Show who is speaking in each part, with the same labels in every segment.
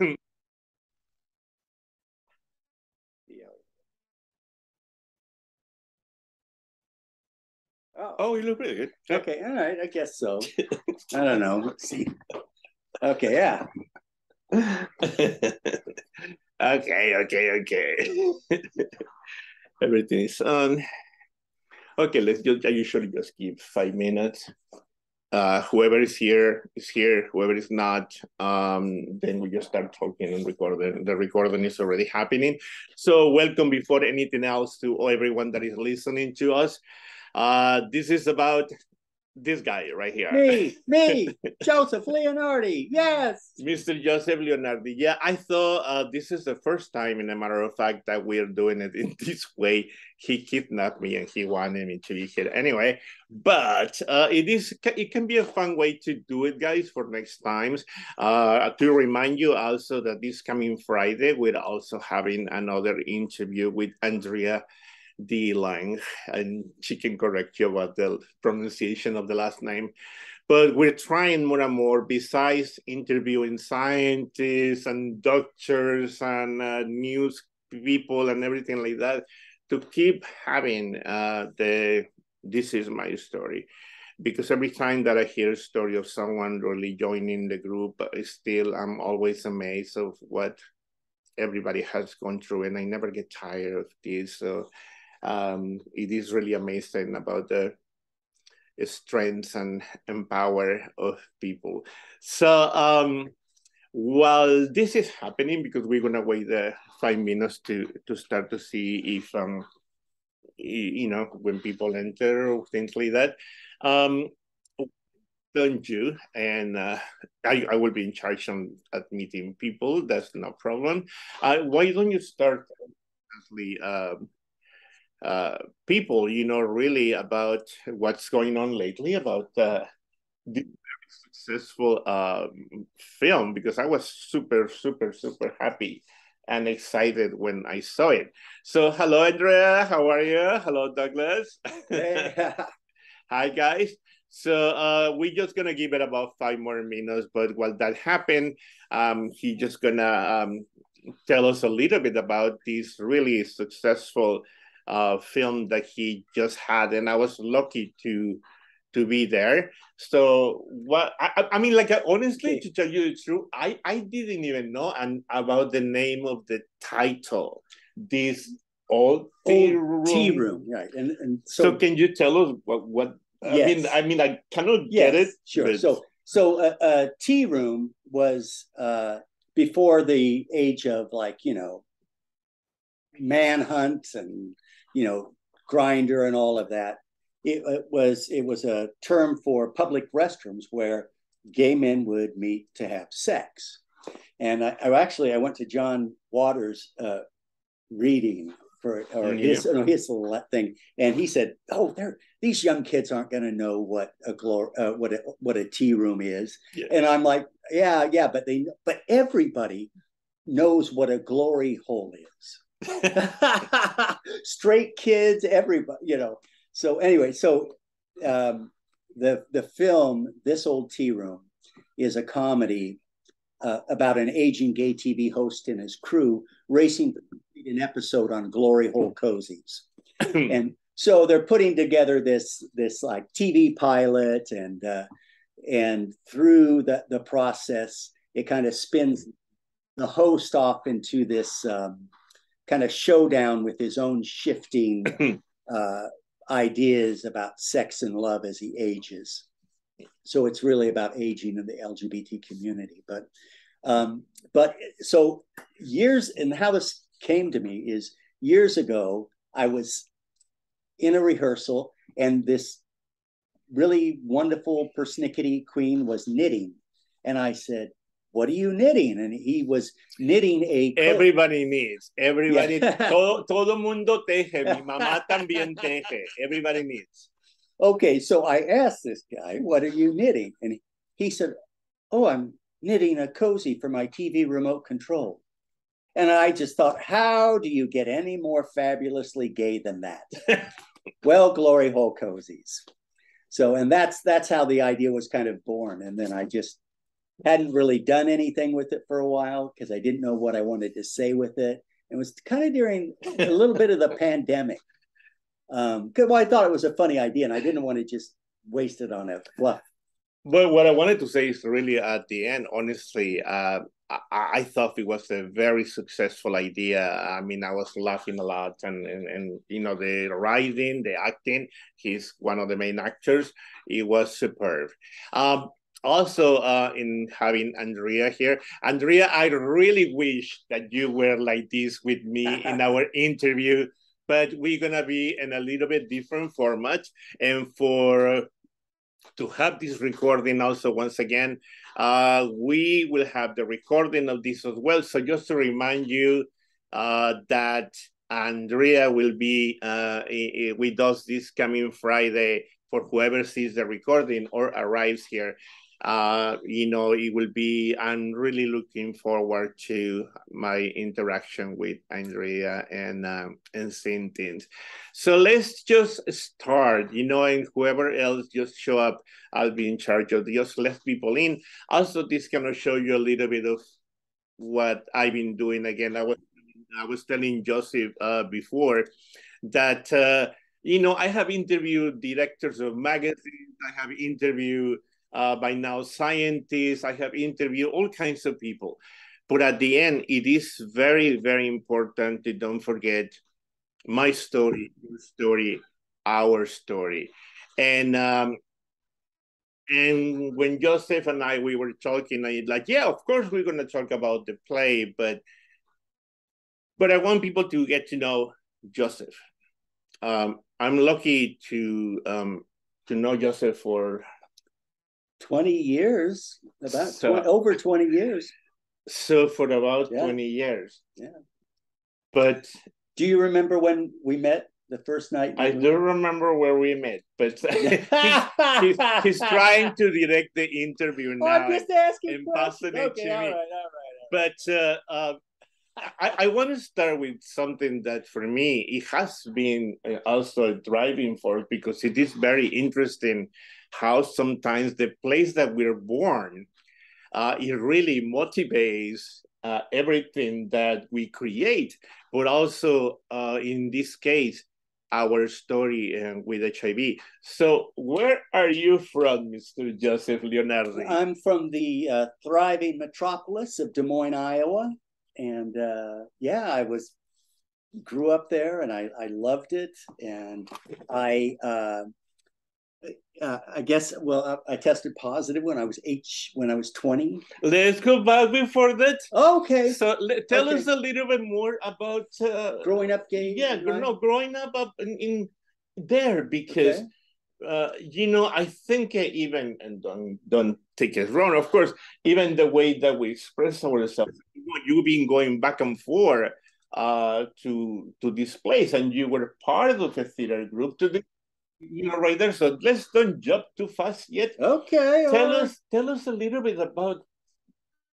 Speaker 1: Oh,
Speaker 2: Oh, you look pretty good.
Speaker 1: okay, all right, I guess so. I don't know. Let's see. Okay, yeah.
Speaker 2: okay, okay, okay. Everything is on. Okay, let's just, I usually just give five minutes. Uh, whoever is here is here, whoever is not, um, then we just start talking and recording. The recording is already happening. So welcome before anything else to everyone that is listening to us. Uh, this is about this guy right here.
Speaker 1: Me, me, Joseph Leonardi. Yes.
Speaker 2: Mr. Joseph Leonardi. Yeah, I thought uh, this is the first time, in a matter of fact, that we're doing it in this way. He kidnapped me and he wanted me to be here anyway. But uh, it is it can be a fun way to do it, guys, for next times. Uh, to remind you also that this coming Friday we're also having another interview with Andrea D. Lang, and she can correct you about the pronunciation of the last name. But we're trying more and more, besides interviewing scientists and doctors and uh, news people and everything like that, to keep having uh, the this is my story. Because every time that I hear a story of someone really joining the group, still I'm always amazed of what everybody has gone through, and I never get tired of this. So um, it is really amazing about the strengths and, and power of people. So um, while this is happening, because we're gonna wait the five minutes to to start to see if um, you know when people enter or things like that. Um, don't you? And uh, I, I will be in charge on at meeting people. That's no problem. Uh, why don't you start? Um, uh, people, you know, really about what's going on lately about uh, the very successful um, film because I was super, super, super happy and excited when I saw it. So, hello, Andrea. How are you? Hello, Douglas. Hi, guys. So uh, we're just gonna give it about five more minutes, but while that happened, um, he just gonna um, tell us a little bit about this really successful uh, film that he just had, and I was lucky to to be there. So what I, I mean, like honestly, to tell you the truth, I I didn't even know and about the name of the title. This old tea room.
Speaker 1: Tea room, right? And and
Speaker 2: So,
Speaker 1: so,
Speaker 2: can you tell us what what? I
Speaker 1: Yes.
Speaker 2: mean, I mean, I cannot
Speaker 1: yes,
Speaker 2: get it.
Speaker 1: Sure.
Speaker 2: but-
Speaker 1: So so a, a tea room was uh, before the age of like you know manhunt and you know Grindr and all of that. It, it was it was a term for public restrooms where gay men would meet to have sex. And I, I actually I went to John Waters' uh, reading for or his no, his little thing, and he said, "Oh, they're these young kids aren't going to know what a glor uh, what a what a tea room is."
Speaker 2: Yeah.
Speaker 1: And I'm like, "Yeah, yeah, but they but everybody knows what a glory hole is." straight kids, everybody, you know. So anyway, so um, the the film "This Old Tea Room" is a comedy uh, about an aging gay TV host and his crew racing to complete an episode on glory hole cozies, and so they're putting together this this like TV pilot, and uh, and through the the process, it kind of spins the host off into this. Um, kind of showdown with his own shifting uh, ideas about sex and love as he ages. So it's really about aging in the LGBT community. But um, but so years and how this came to me is years ago I was in a rehearsal and this really wonderful persnickety queen was knitting, and I said. What are you knitting? And he was knitting a coat.
Speaker 2: Everybody needs. Everybody.
Speaker 1: Yeah.
Speaker 2: todo, todo mundo teje. Mi mamá también teje. Everybody needs.
Speaker 1: okay, so I asked this guy, what are you knitting? And he, he said, oh, I'm knitting a cozy for my TV remote control. And I just thought, how do you get any more fabulously gay than that? well, glory hole cozies. So, and that's that's how the idea was kind of born. And then I just hadn't really done anything with it for a while because I didn't know what I wanted to say with it. It was kind of during a little bit of the pandemic. Um, well, I thought it was a funny idea, and I didn't want to just waste it on a fluff.
Speaker 2: But what I wanted to say is really at the end, honestly, uh, I, I, thought it was a very successful idea. I mean, I was laughing a lot, and and, and you know the writing, the acting. He's one of the main actors. It was superb. Um, also, uh, in having Andrea here, Andrea, I really wish that you were like this with me in our interview, but we're gonna be in a little bit different format, and for to have this recording also once again uh, we will have the recording of this as well. So just to remind you uh, that andrea will be uh, with us this coming friday for whoever sees the recording or arrives here uh, you know, it will be, I'm really looking forward to my interaction with Andrea and, um, and things. So let's just start, you know, and whoever else just show up, I'll be in charge of just let people in. Also, this kind of show you a little bit of what I've been doing. Again, I was, I was telling Joseph uh, before that, uh, you know, I have interviewed directors of magazines, I have interviewed uh, by now scientists. I have interviewed all kinds of people. But at the end, it is very, very important to don't forget my story, your story, our story. And um, and when Joseph and I we were talking, I like, yeah, of course we're gonna talk about the play, but but I want people to get to know Joseph. Um, I'm lucky to um, to know Joseph for
Speaker 1: 20 years, about so, 20, over 20 years.
Speaker 2: So for about yeah. 20 years.
Speaker 1: Yeah.
Speaker 2: But
Speaker 1: do you remember when we met the first night?
Speaker 2: I do remember where we met, but he's, he's, he's, trying to direct the interview now.
Speaker 1: Oh, I'm just asking.
Speaker 2: In okay, all right, all right, all right. But uh, uh, I, I want to start with something that for me it has been uh, also a driving force because it is very interesting how sometimes the place that we're born uh, it really motivates uh, everything that we create, but also uh, in this case, our story uh, with HIV. So, where are you from, Mr. Joseph Leonardi?
Speaker 1: I'm from the uh, thriving metropolis of Des Moines, Iowa, and uh, yeah, I was grew up there, and I I loved it, and I uh, I guess, well, I, I, tested positive when I was eight, when I was 20.
Speaker 2: Let's go back before that.
Speaker 1: Okay.
Speaker 2: So tell okay. us a little bit more about uh,
Speaker 1: growing up gay.
Speaker 2: Yeah, right? no, growing up up in, in there because, okay. uh, you know, I think even, and don't, don't take it wrong, of course, even the way that we express ourselves, you've been going back and forth uh, to to this place, and you were part of a theater group to the you know, right there. So let's don't jump too fast yet.
Speaker 1: Okay.
Speaker 2: Tell right. us, tell us a little bit about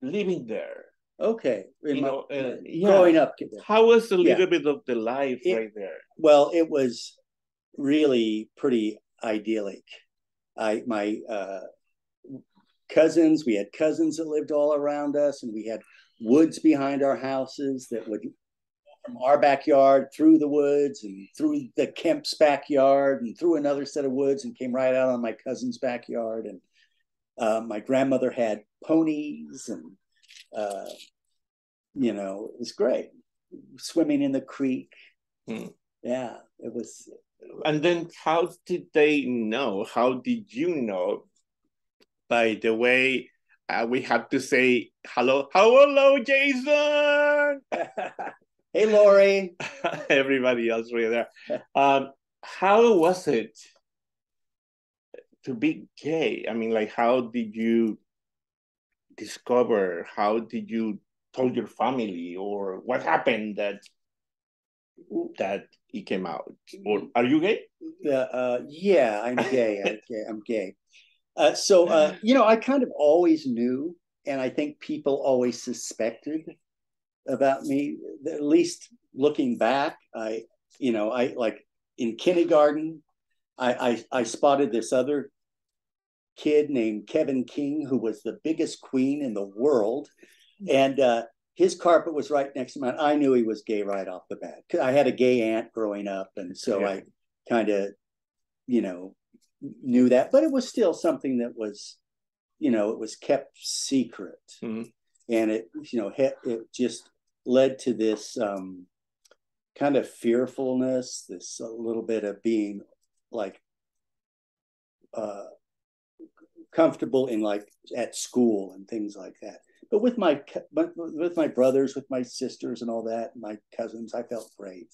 Speaker 2: living there.
Speaker 1: Okay.
Speaker 2: In you my, know, uh,
Speaker 1: yeah. growing up.
Speaker 2: How was a little yeah. bit of the life it, right there?
Speaker 1: Well, it was really pretty idyllic. I my uh, cousins, we had cousins that lived all around us, and we had woods behind our houses that would from our backyard through the woods and through the Kemp's backyard and through another set of woods and came right out on my cousin's backyard. And uh, my grandmother had ponies and, uh, you know, it was great. Swimming in the creek. Hmm. Yeah, it was.
Speaker 2: And then how did they know? How did you know? By the way, uh, we have to say hello. Hello, Jason.
Speaker 1: Hey, Lori.
Speaker 2: Everybody else right there. Um, how was it to be gay? I mean, like, how did you discover? How did you told your family, or what happened that that he came out? Or are you gay?
Speaker 1: Uh, uh, yeah, I'm gay. I'm gay. I'm gay. Uh, so uh, you know, I kind of always knew, and I think people always suspected about me. At least looking back, I, you know, I like in kindergarten, I, I, I spotted this other kid named Kevin King, who was the biggest queen in the world. And uh, his carpet was right next to mine. I knew he was gay right off the bat. I had a gay aunt growing up. And so
Speaker 2: Yeah.
Speaker 1: I kind of, you know, knew that. But it was still something that was, you know, it was kept secret.
Speaker 2: Mhm.
Speaker 1: And it, you know, it just led to this um, kind of fearfulness, this a little bit of being like uh, comfortable in like at school and things like that. But with my with my brothers, with my sisters, and all that, my cousins, I felt great.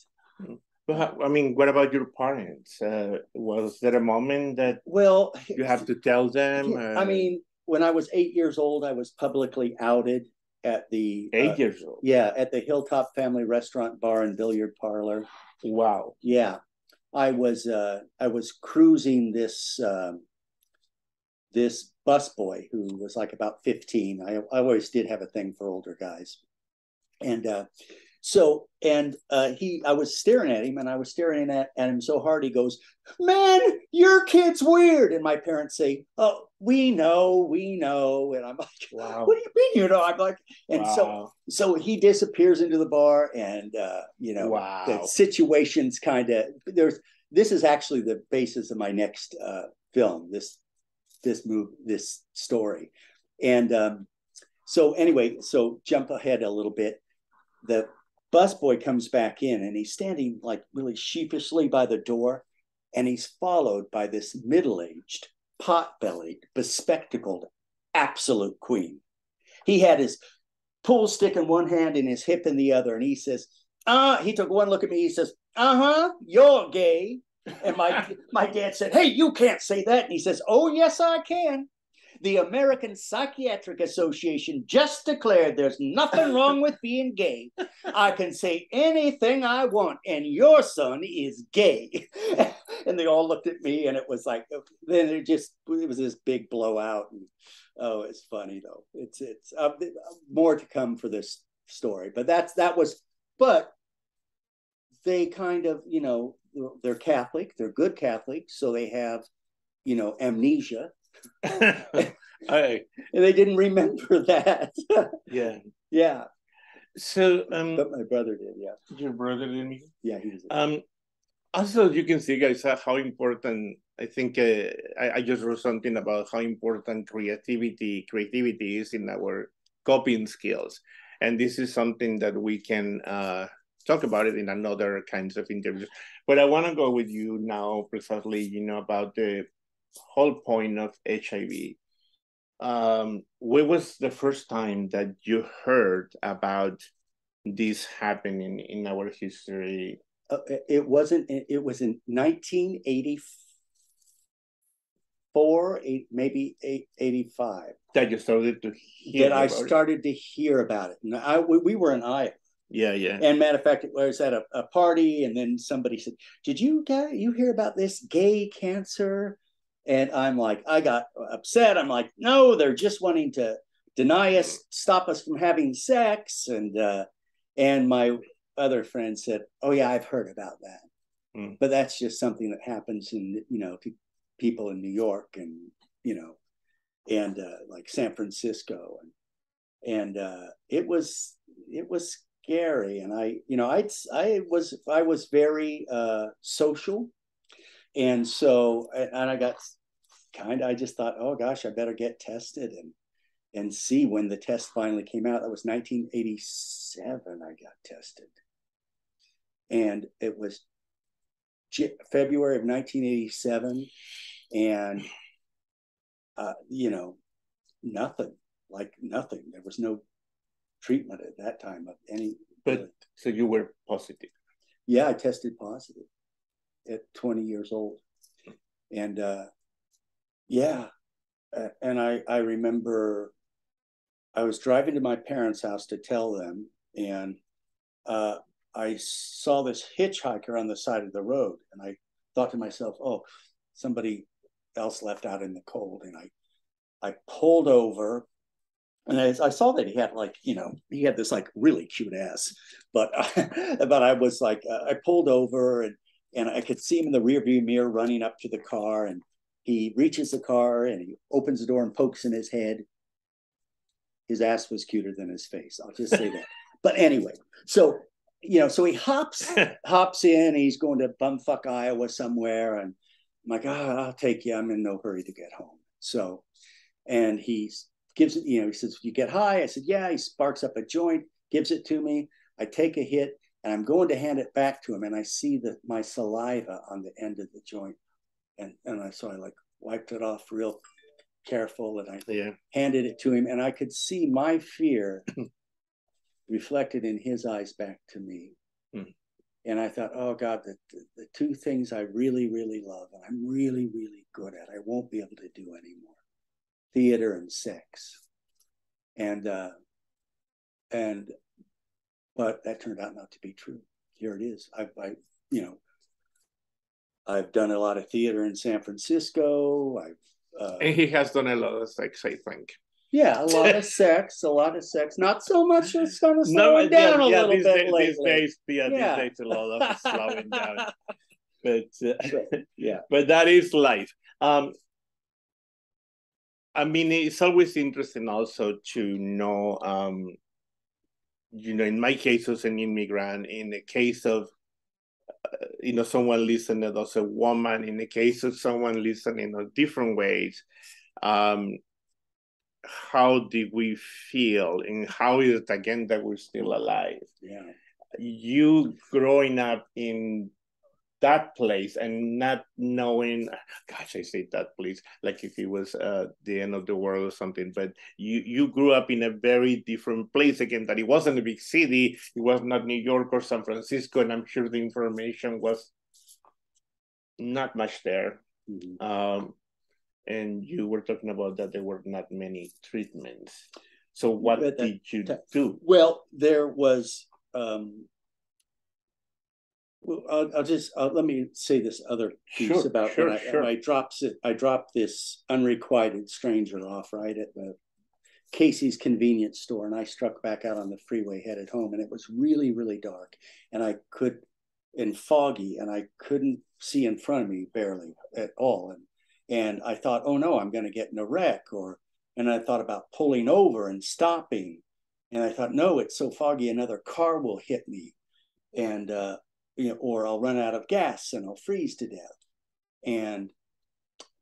Speaker 2: But how- I mean, what about your parents? Uh, was there a moment that
Speaker 1: Well,
Speaker 2: you have to tell them?
Speaker 1: I
Speaker 2: uh,
Speaker 1: mean, when I was eight years old, I was publicly outed at the
Speaker 2: eight
Speaker 1: uh,
Speaker 2: years old.
Speaker 1: yeah at the Hilltop Family Restaurant Bar and Billiard Parlor.
Speaker 2: Wow.
Speaker 1: Yeah, I was uh, I was cruising this um, this busboy who was like about fifteen. I I always did have a thing for older guys, and uh, so and uh, he I was staring at him and I was staring at, at him so hard he goes, "Man, your kid's weird." And my parents say, "Oh, we know, we know," and I'm like,
Speaker 2: Wow.
Speaker 1: "What do you mean you know?" I'm like, and so so he disappears into the bar and uh you know
Speaker 2: Wow.
Speaker 1: the situations kind of there's this is actually the basis of my next uh film this this move this story and um so anyway so jump ahead a little bit the busboy comes back in and he's standing like really sheepishly by the door and he's followed by this middle-aged pot-bellied bespectacled absolute queen he had his pool stick in one hand and his hip in the other. And he says, uh, he took one look at me. He says, uh-huh, you're gay. And my my dad said, Hey, you can't say that. And he says, Oh, yes, I can. The American Psychiatric Association just declared there's nothing wrong with being gay. I can say anything I want, and your son is gay. and they all looked at me, and it was like, then it just, it was this big blowout. And oh, it's funny though. It's, it's uh, more to come for this story, but that's, that was, but they kind of, you know, they're Catholic, they're good Catholics, so they have, you know, amnesia
Speaker 2: I,
Speaker 1: and they didn't remember that.
Speaker 2: yeah.
Speaker 1: yeah,
Speaker 2: So um,
Speaker 1: but my brother did. Yeah,
Speaker 2: your brother and me.
Speaker 1: yeah, he was.
Speaker 2: Um, also, you can see, guys, uh, how important. I think uh, I, I just wrote something about how important creativity creativity is in our copying skills, and this is something that we can uh, talk about it in another kinds of interviews. But I want to go with you now, precisely, you know, about the whole point of HIV. Um, when was the first time that you heard about this happening in our history?
Speaker 1: Uh, it wasn't. It was in 1984, eight, maybe eight, 85
Speaker 2: that you started to hear
Speaker 1: that I
Speaker 2: about it?
Speaker 1: started to hear about it. And I we, we were in Iowa,
Speaker 2: Yeah, yeah.
Speaker 1: and matter of fact, I was at a, a party, and then somebody said, "Did you guys you hear about this gay cancer?" And I'm like, I got upset. I'm like, no, they're just wanting to deny us, stop us from having sex. And uh, and my other friend said, oh yeah, I've heard about that.
Speaker 2: Mm.
Speaker 1: But that's just something that happens in you know to people in New York and you know and uh, like San Francisco and and uh, it was it was scary and I you know I I was I was very uh, social and so and I got kind of I just thought oh gosh I better get tested and and see when the test finally came out that was 1987 I got tested and it was J- February of 1987 and uh, you know nothing like nothing there was no treatment at that time of any
Speaker 2: But so you were positive.
Speaker 1: yeah, I tested positive at 20 years old. And uh, yeah, and I, I remember I was driving to my parents' house to tell them, and uh, I saw this hitchhiker on the side of the road, and I thought to myself, "Oh, somebody else left out in the cold." And I, I pulled over, and I, I saw that he had like you know he had this like really cute ass, but I, but I was like uh, I pulled over and and I could see him in the rearview mirror running up to the car, and he reaches the car and he opens the door and pokes in his head. His ass was cuter than his face. I'll just say that. But anyway, so you know, so he hops hops in. He's going to bumfuck Iowa somewhere, and I'm like, oh, I'll take you. I'm in no hurry to get home. So, and he gives it. You know, he says, "You get high." I said, "Yeah." He sparks up a joint, gives it to me. I take a hit, and I'm going to hand it back to him, and I see that my saliva on the end of the joint, and and I so I like wiped it off real careful, and I
Speaker 2: Yeah.
Speaker 1: handed it to him, and I could see my fear reflected in his eyes back to me.
Speaker 2: Hmm.
Speaker 1: And I thought, oh God, the, the, the two things I really, really love and I'm really, really good at, I won't be able to do anymore theater and sex. And, uh, and, but that turned out not to be true. Here it is. I, I, you know, I've done a lot of theater in San Francisco. I've, uh,
Speaker 2: And he has done a lot of sex, I think.
Speaker 1: yeah, a lot of sex, a lot of sex. Not so much. It's kind of
Speaker 2: No,
Speaker 1: slowing
Speaker 2: yeah,
Speaker 1: down a
Speaker 2: yeah,
Speaker 1: little
Speaker 2: these,
Speaker 1: bit
Speaker 2: days,
Speaker 1: lately.
Speaker 2: these days, yeah,
Speaker 1: Yeah.
Speaker 2: these days, a lot of slowing down. But uh,
Speaker 1: yeah,
Speaker 2: but that is life. Um, I mean, it's always interesting also to know, um, you know, in my case as an immigrant, in the case of, you know, someone listening as a woman, in the case of someone listening in different ways, um, how did we feel and how is it again that we're still alive?
Speaker 1: yeah,
Speaker 2: you growing up in that place and not knowing gosh i say that place like if it was uh the end of the world or something but you you grew up in a very different place again that it wasn't a big city it was not new york or san francisco and i'm sure the information was not much there
Speaker 1: Mhm.
Speaker 2: um and you were talking about that there were not many treatments so what
Speaker 1: But
Speaker 2: did you
Speaker 1: that-
Speaker 2: do
Speaker 1: Well, there was. um I'll, I'll just uh, let me say this other piece
Speaker 2: Sure,
Speaker 1: about
Speaker 2: sure,
Speaker 1: when I,
Speaker 2: sure.
Speaker 1: I drops it. I dropped this unrequited stranger off right at the Casey's convenience store, and I struck back out on the freeway headed home, and it was really, really dark, and I could, and foggy, and I couldn't see in front of me barely at all, and and I thought, oh no, I'm going to get in a wreck, or and I thought about pulling over and stopping, and I thought, no, it's so foggy, another car will hit me, and uh, you know, or I'll run out of gas and I'll freeze to death, and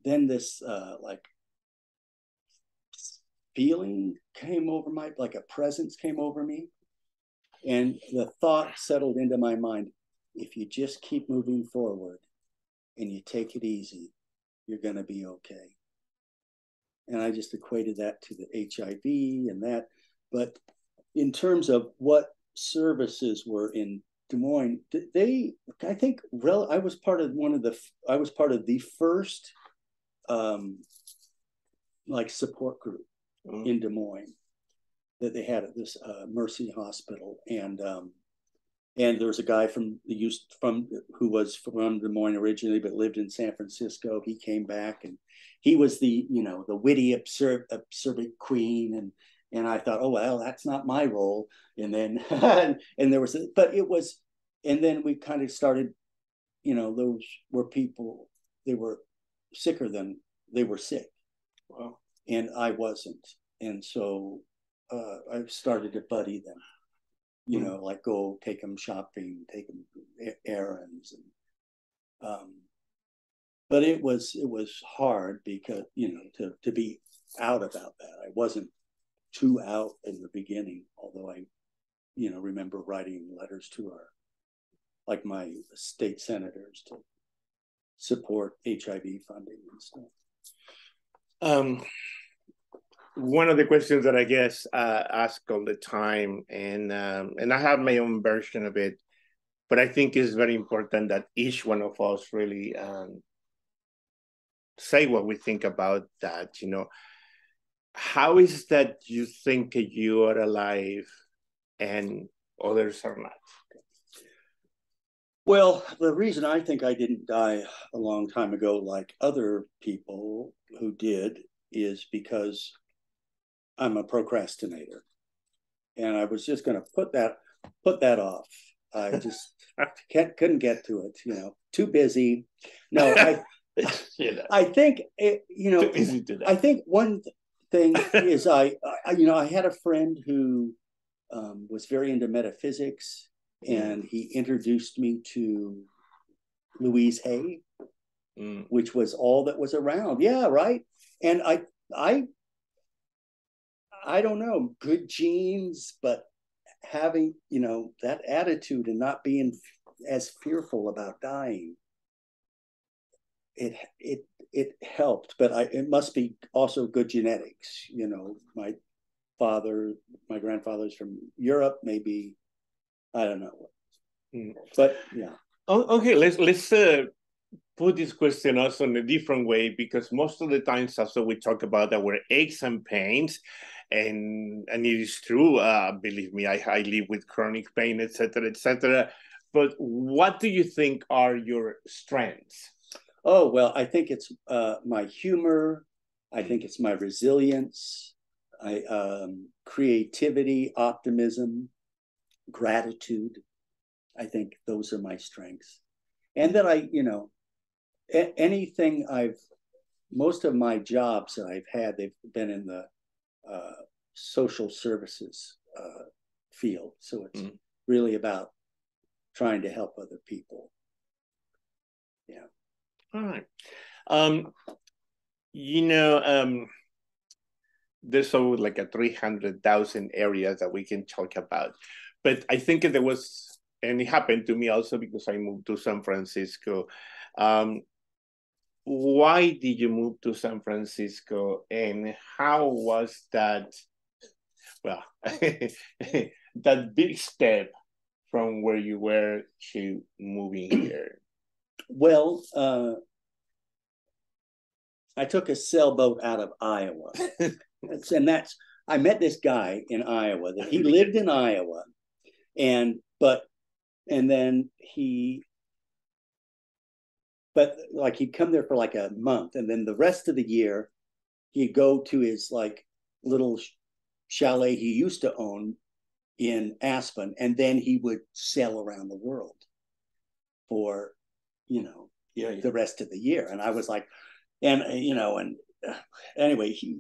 Speaker 1: then this uh, like feeling came over my like a presence came over me. And the thought settled into my mind if you just keep moving forward and you take it easy you're going to be okay. And i just equated that to the hiv and that. But in terms of what services were in des moines they i think rel- i was part of one of the i was part of the first um like support group
Speaker 2: Mm.
Speaker 1: in Des Moines that they had at this uh, Mercy Hospital, and um, and there was a guy from the used from who was from Des Moines originally, but lived in San Francisco. He came back, and he was the you know the witty, absurd, absurd queen, and and I thought, oh well, that's not my role. And then and there was, a, but it was, and then we kind of started, you know, those were people they were sicker than they were sick
Speaker 2: Wow.
Speaker 1: and I wasn't. And so uh, I started to buddy them, you
Speaker 2: Mm.
Speaker 1: know, like go take them shopping, take them errands, and um, but it was it was hard because you know to to be out about that. I wasn't too out in the beginning, although I, you know, remember writing letters to our like my state senators to support HIV funding and stuff.
Speaker 2: Um, one of the questions that I guess uh, ask all the time, and um, and I have my own version of it, but I think it's very important that each one of us really um, say what we think about that. You know, how is that you think you are alive and others are not?
Speaker 1: Well, the reason I think I didn't die a long time ago, like other people who did, is because I'm a procrastinator, and I was just going to put that put that off. I just can't, couldn't get to it, you know, too busy. No, I
Speaker 2: you know,
Speaker 1: I think it, you know.
Speaker 2: too easy to
Speaker 1: I think one thing is I, I, you know, I had a friend who um, was very into metaphysics, and he introduced me to Louise Hay,
Speaker 2: Mm.
Speaker 1: which was all that was around. Yeah, right. And I, I, I don't know, good genes, but having you know that attitude and not being as fearful about dying, it it it helped. But I, it must be also good genetics. You know, my father, my grandfather's from Europe, maybe. I don't know.
Speaker 2: Mm.
Speaker 1: But yeah.
Speaker 2: Oh, okay, let's let's uh, put this question also in a different way because most of the times also we talk about our aches and pains, and and it is true. Uh, believe me, I, I live with chronic pain, etc., etc. But what do you think are your strengths?
Speaker 1: Oh, well, I think it's uh, my humor. I think it's my resilience, I, um, creativity, optimism, gratitude. I think those are my strengths. And that I, you know, a- anything I've, most of my jobs that I've had, they've been in the uh, social services uh, field. So it's
Speaker 2: Mm.
Speaker 1: really about trying to help other people.
Speaker 2: All right. Um, you know, um, there's so like a 300,000 areas that we can talk about. But I think there was, and it happened to me also because I moved to San Francisco. Um, why did you move to San Francisco and how was that, well, that big step from where you were to moving here?
Speaker 1: Well, uh, I took a sailboat out of Iowa. And that's, I met this guy in Iowa that he lived in Iowa. And, but, and then he, but like he'd come there for like a month. And then the rest of the year, he'd go to his like little chalet he used to own in Aspen. And then he would sail around the world for, you know,
Speaker 2: Yeah, yeah.
Speaker 1: the rest of the year. And I was like, and uh, you know, and uh, anyway, he.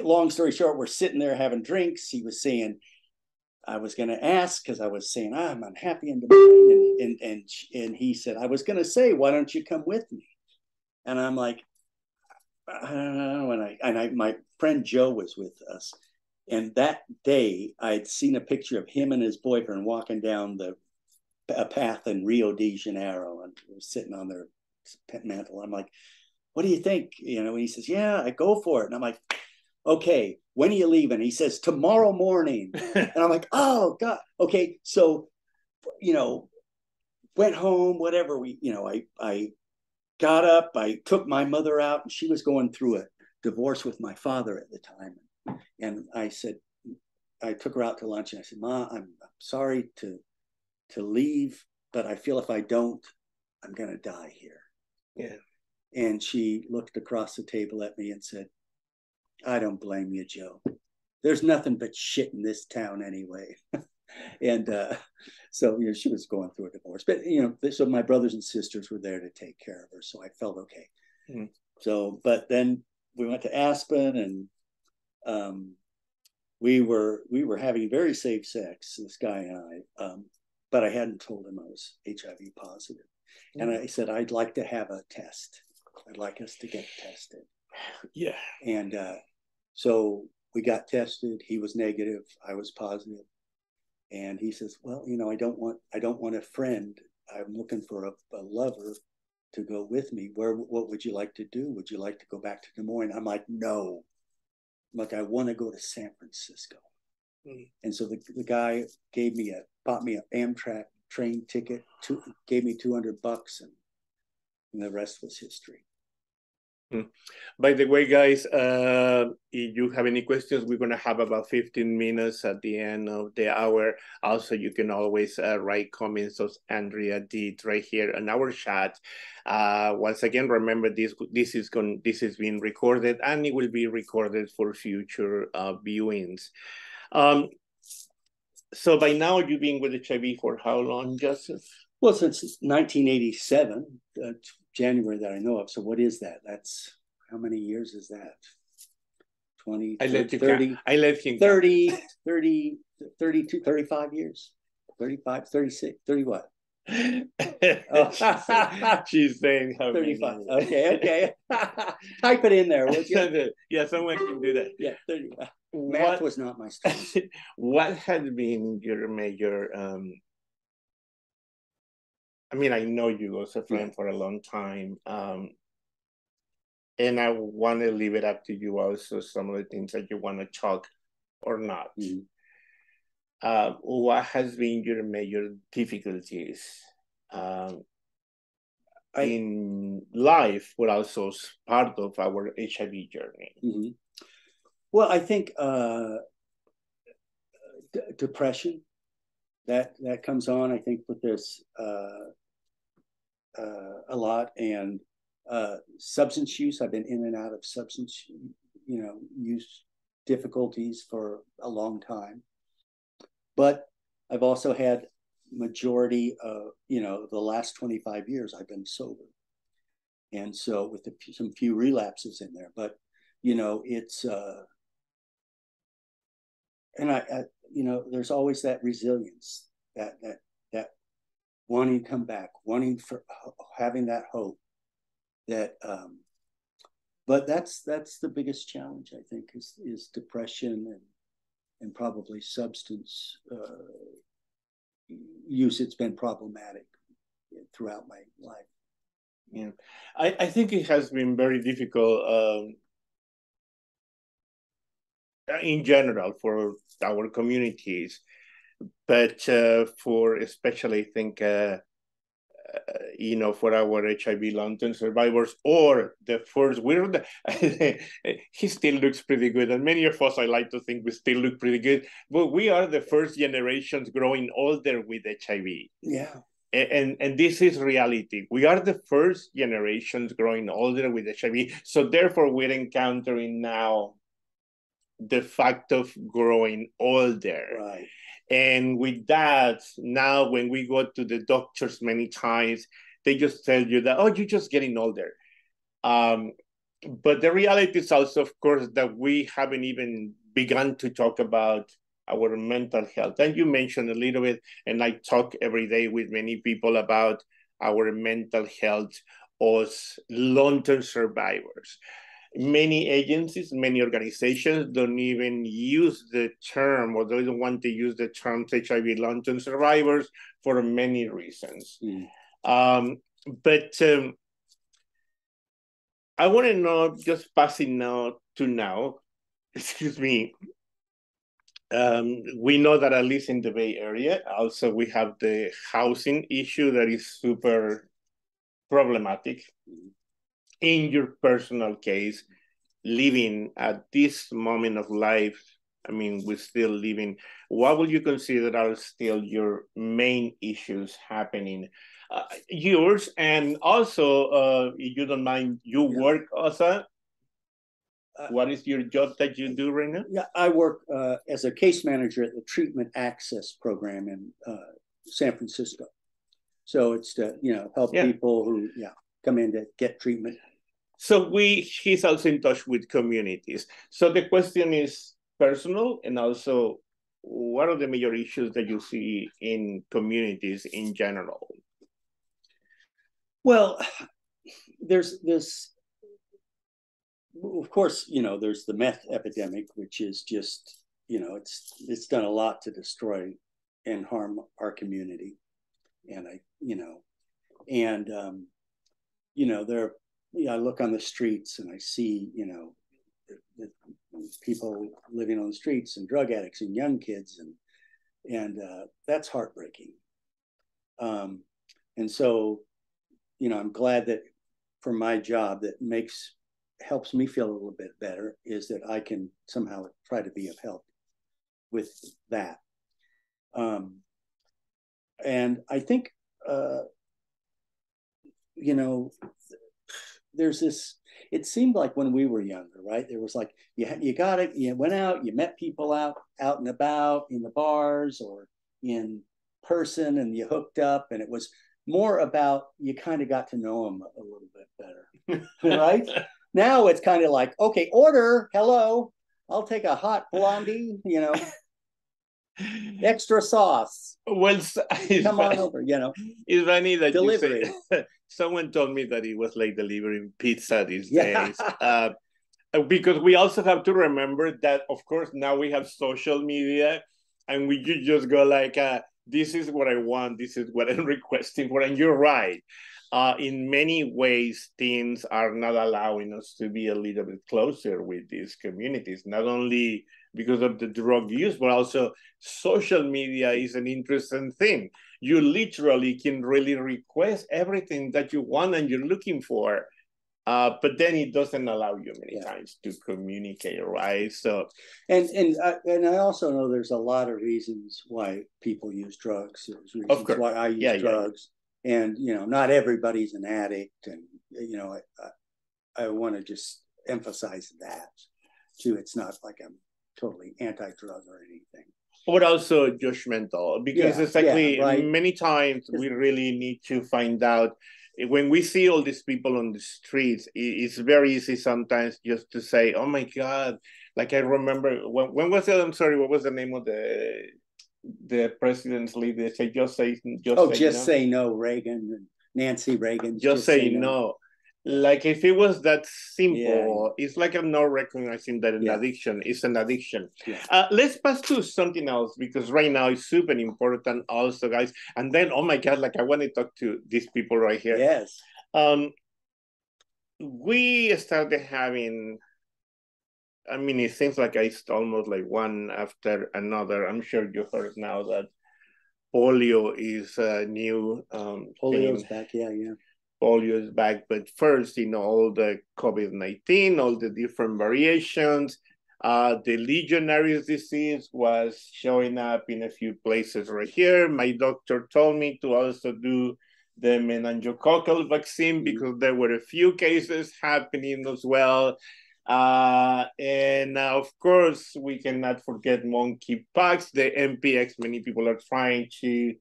Speaker 1: Long story short, we're sitting there having drinks. He was saying, I was going to ask because I was saying ah, I'm unhappy in and and and and he said I was going to say, why don't you come with me? And I'm like, I don't know. And I and I my friend Joe was with us, and that day I'd seen a picture of him and his boyfriend walking down the a path in Rio de Janeiro, and was sitting on their mantle. I'm like, what do you think? You know, and he says, yeah, I go for it. And I'm like, okay, when are you leaving? He says, tomorrow morning. And I'm like, oh God. Okay. So, you know, went home, whatever we, you know, I I got up, I took my mother out, and she was going through a divorce with my father at the time. And I said, I took her out to lunch and I said, Ma, I'm, I'm sorry to to leave, but I feel if I don't, I'm gonna die here.
Speaker 2: Yeah.
Speaker 1: And she looked across the table at me and said, I don't blame you, Joe. There's nothing but shit in this town anyway. and uh, so, you know, she was going through a divorce. But, you know, so my brothers and sisters were there to take care of her. So I felt okay.
Speaker 2: Mhm.
Speaker 1: So, but then we went to Aspen and um, we were we were having very safe sex, this guy and I. Um, but I hadn't told him I was HIV positive. And I said, I'd like to have a test. I'd like us to get tested.
Speaker 2: yeah.
Speaker 1: And uh, so we got tested. He was negative. I was positive. And he says, "Well, you know, I don't want I don't want a friend. I'm looking for a, a lover to go with me. Where what would you like to do? Would you like to go back to Des Moines?" I'm like, "No." I'm like, I want to go to San Francisco. And so the, the guy gave me a bought me an Amtrak train ticket, two, gave me 200 bucks, and, and the rest was history.
Speaker 2: By the way, guys, uh, if you have any questions, we're going to have about 15 minutes at the end of the hour. Also, you can always uh, write comments as Andrea did right here in our chat. Uh, once again, remember this this is going this is being recorded and it will be recorded for future uh, viewings. Um, so by now, you've been with HIV for how long, Joseph?
Speaker 1: Well, since 1987, uh, January that I know of. So what is that? That's how many years is that? 20,
Speaker 2: I let
Speaker 1: 30,
Speaker 2: you
Speaker 1: 30.
Speaker 2: I let him.
Speaker 1: 30, 30, 32, 35 years, 35, 36, 30 what?
Speaker 2: Oh. she's, saying, she's saying how many
Speaker 1: 35. Okay, okay. Type it in there, would you?
Speaker 2: yeah, someone can do that.
Speaker 1: Yeah, 30. Math
Speaker 2: What,
Speaker 1: was not my strength.
Speaker 2: what has been your major um I mean, I know you as a friend for a long time. Um and I want to leave it up to you also some of the things that you want to talk or not.
Speaker 1: Mhm.
Speaker 2: Uh, what has been your major difficulties um,
Speaker 1: I-
Speaker 2: in life, but also part of our HIV journey?
Speaker 1: Mhm. Well, I think uh, d- depression that that comes on. I think with this uh, uh, a lot, and uh, substance use. I've been in and out of substance, you know, use difficulties for a long time. But I've also had majority of you know the last 25 years I've been sober, and so with the, some few relapses in there, but you know it's uh, and I, I you know there's always that resilience that that that wanting to come back wanting for having that hope that um but that's that's the biggest challenge i think is is depression and and probably substance uh use it's been problematic throughout my life.
Speaker 2: Yeah, I, I think it has been very difficult um, in general for our communities, but uh, for especially I think uh, Uh, you know for our HIV long-term survivors or the first we're the, he still looks pretty good. And many of us I like to think we still look pretty good but we are the first generations growing older with HIV
Speaker 1: yeah.
Speaker 2: And and this is reality. We are the first generations growing older with hiv so therefore we're encountering now the fact of growing older.
Speaker 1: Right
Speaker 2: and with that now when we go to the doctors many times they just tell you that oh you're just getting older um, but the reality is also of course that we haven't even begun to talk about our mental health. And you mentioned a little bit, and I talk every day with many people about our mental health as long-term survivors. Many agencies, many organizations don't even use the term or they don't want to use the term HIV long-term survivors for many reasons.
Speaker 1: Mm.
Speaker 2: Um, but um, I want to know, just passing now to now, excuse me, um, we know that at least in the Bay Area, also we have the housing issue that is super problematic. In your personal case, living at this moment of life, I mean, we're still living. What would you consider are still your main issues happening? Uh, yours, and also, uh, if you don't mind, you
Speaker 1: Yeah.
Speaker 2: work also.
Speaker 1: Uh,
Speaker 2: what is your job that you do right now?
Speaker 1: Yeah, I work uh, as a case manager at the Treatment Access Program in uh, San Francisco. So it's to you know help
Speaker 2: Yeah.
Speaker 1: people who yeah come in to get treatment.
Speaker 2: So we he's also in touch with communities. So the question is personal and also what are the major issues that you see in communities in general?
Speaker 1: Well, there's this. Of course, you know there's the meth epidemic, which is just you know it's it's done a lot to destroy and harm our community, and I you know, and um, you know there you know, I look on the streets and I see, you know, the, the people living on the streets and drug addicts and young kids, and and uh, that's heartbreaking. Um, and so, you know, I'm glad that for my job that makes helps me feel a little bit better is that I can somehow try to be of help with that. Um, and I think, uh, you know, there's this it seemed like when we were younger right there was like you you got it you went out you met people out out and about in the bars or in person and you hooked up and it was more about you kind of got to know them a little bit better, right? now it's kind of like, okay, order, hello, I'll take a hot blondie, you know, extra sauce.
Speaker 2: Well,
Speaker 1: come on over, you know.
Speaker 2: It's funny that delivery. you say, someone told me that it was like delivering pizza these yeah. days. Uh, because we also have to remember that, of course, now we have social media and we just go like, uh, this is what I want, this is what I'm requesting for. And you're right. Uh, in many ways, things are not allowing us to be a little bit closer with these communities, not only because of the drug use, but also social media is an interesting thing. You literally can really request everything that you want and you're looking for uh, but then it doesn't allow you many yeah. times to communicate, right? So,
Speaker 1: and and I, and I also know there's a lot of reasons why people use drugs. There's reasons of course. why I use yeah, drugs, yeah. and you know, not everybody's an addict, and you know, I I, I want to just emphasize that too. It's not like I'm totally anti-drug or anything
Speaker 2: but also judgmental because yeah, exactly yeah, right. many times we really need to find out eh, when we see all these people on the streets, it's very easy sometimes just to say, "Oh my God!" Like I remember when when was it? I'm sorry, what was the name of the the president's leader? Say just say
Speaker 1: just. Oh, say just no. say no, Reagan, Nancy Reagan.
Speaker 2: Just, just say, say no. no like if it was that simple yeah. it's like i'm not recognizing that an yeah. addiction is an addiction yeah. uh, let's pass to something else because right now it's super important also guys and then oh my god like i want to talk to these people right here
Speaker 1: yes
Speaker 2: um we started having i mean it seems like it's almost like one after another i'm sure you heard now that polio is a new um
Speaker 1: polio's thing. back yeah yeah
Speaker 2: polio years back. But first, you know, all the COVID 19, all the different variations. Uh, the Legionnaires' disease was showing up in a few places right here. My doctor told me to also do the meningococcal vaccine mm-hmm. because there were a few cases happening as well. Uh, and uh, of course, we cannot forget monkeypox, the MPX. Many people are trying to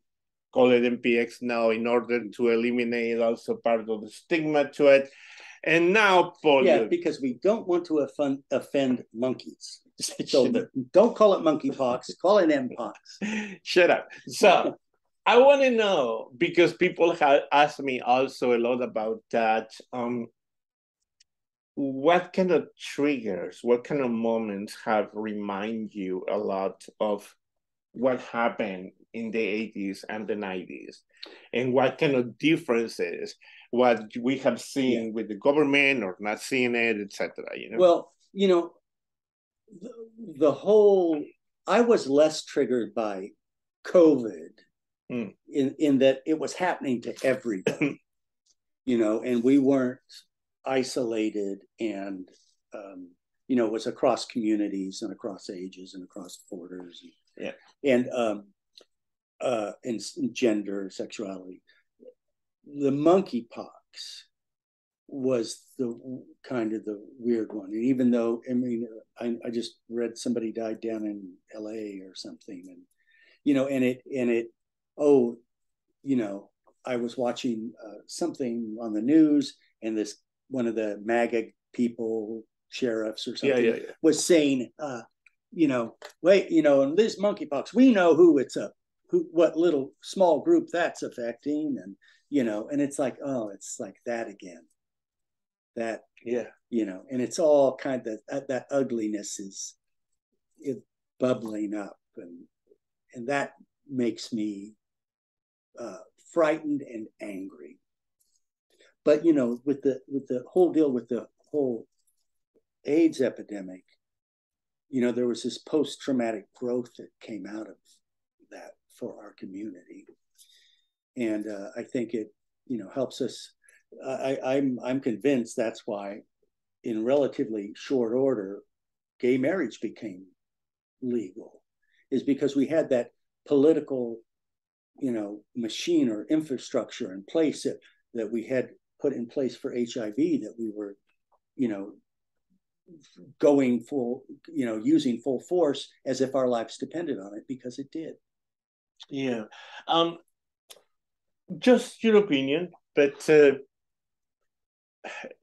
Speaker 2: call it MPX now in order to eliminate also part of the stigma to it. And now polio.
Speaker 1: Yeah, because we don't want to offend, offend monkeys. So don't call it monkeypox, call it mpox.
Speaker 2: Shut up. So I want to know because people have asked me also a lot about that. Um, what kind of triggers, what kind of moments have remind you a lot of what happened in the 80s and the 90s and what kind of differences what we have seen yeah. with the government or not seeing it etc you know
Speaker 1: well you know the, the whole i was less triggered by covid mm. in in that it was happening to everybody you know and we weren't isolated and um, you know it was across communities and across ages and across borders
Speaker 2: yeah
Speaker 1: and um, uh, and, gender, sexuality. The monkeypox was the kind of the weird one. And even though, I mean, I, I just read somebody died down in LA or something. And, you know, and it, and it, oh, you know, I was watching uh, something on the news and this, one of the MAGA people, sheriffs or something, yeah, yeah, yeah. was saying, uh, you know, wait, you know, and this monkeypox, we know who it's a who what little small group that's affecting and you know and it's like oh it's like that again. That
Speaker 2: yeah.
Speaker 1: you know and it's all kind of that, that ugliness is, is bubbling up and and that makes me uh, frightened and angry. But you know with the with the whole deal with the whole aids epidemic you know there was this post-traumatic growth that came out of that for our community. And uh, I think it, you know, helps us. I, I'm I'm convinced that's why, in relatively short order, gay marriage became legal, is because we had that political, you know, machine or infrastructure in place that that we had put in place for HIV that we were, you know, going full, you know, using full force as if our lives depended on it because it did.
Speaker 2: Yeah. Um, just your opinion, but uh,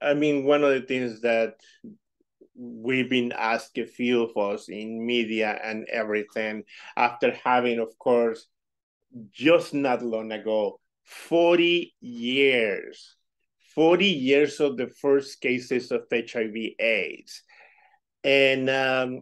Speaker 2: I mean, one of the things that we've been asked a few of us in media and everything after having, of course, just not long ago, 40 years, 40 years of the first cases of HIV AIDS. And um,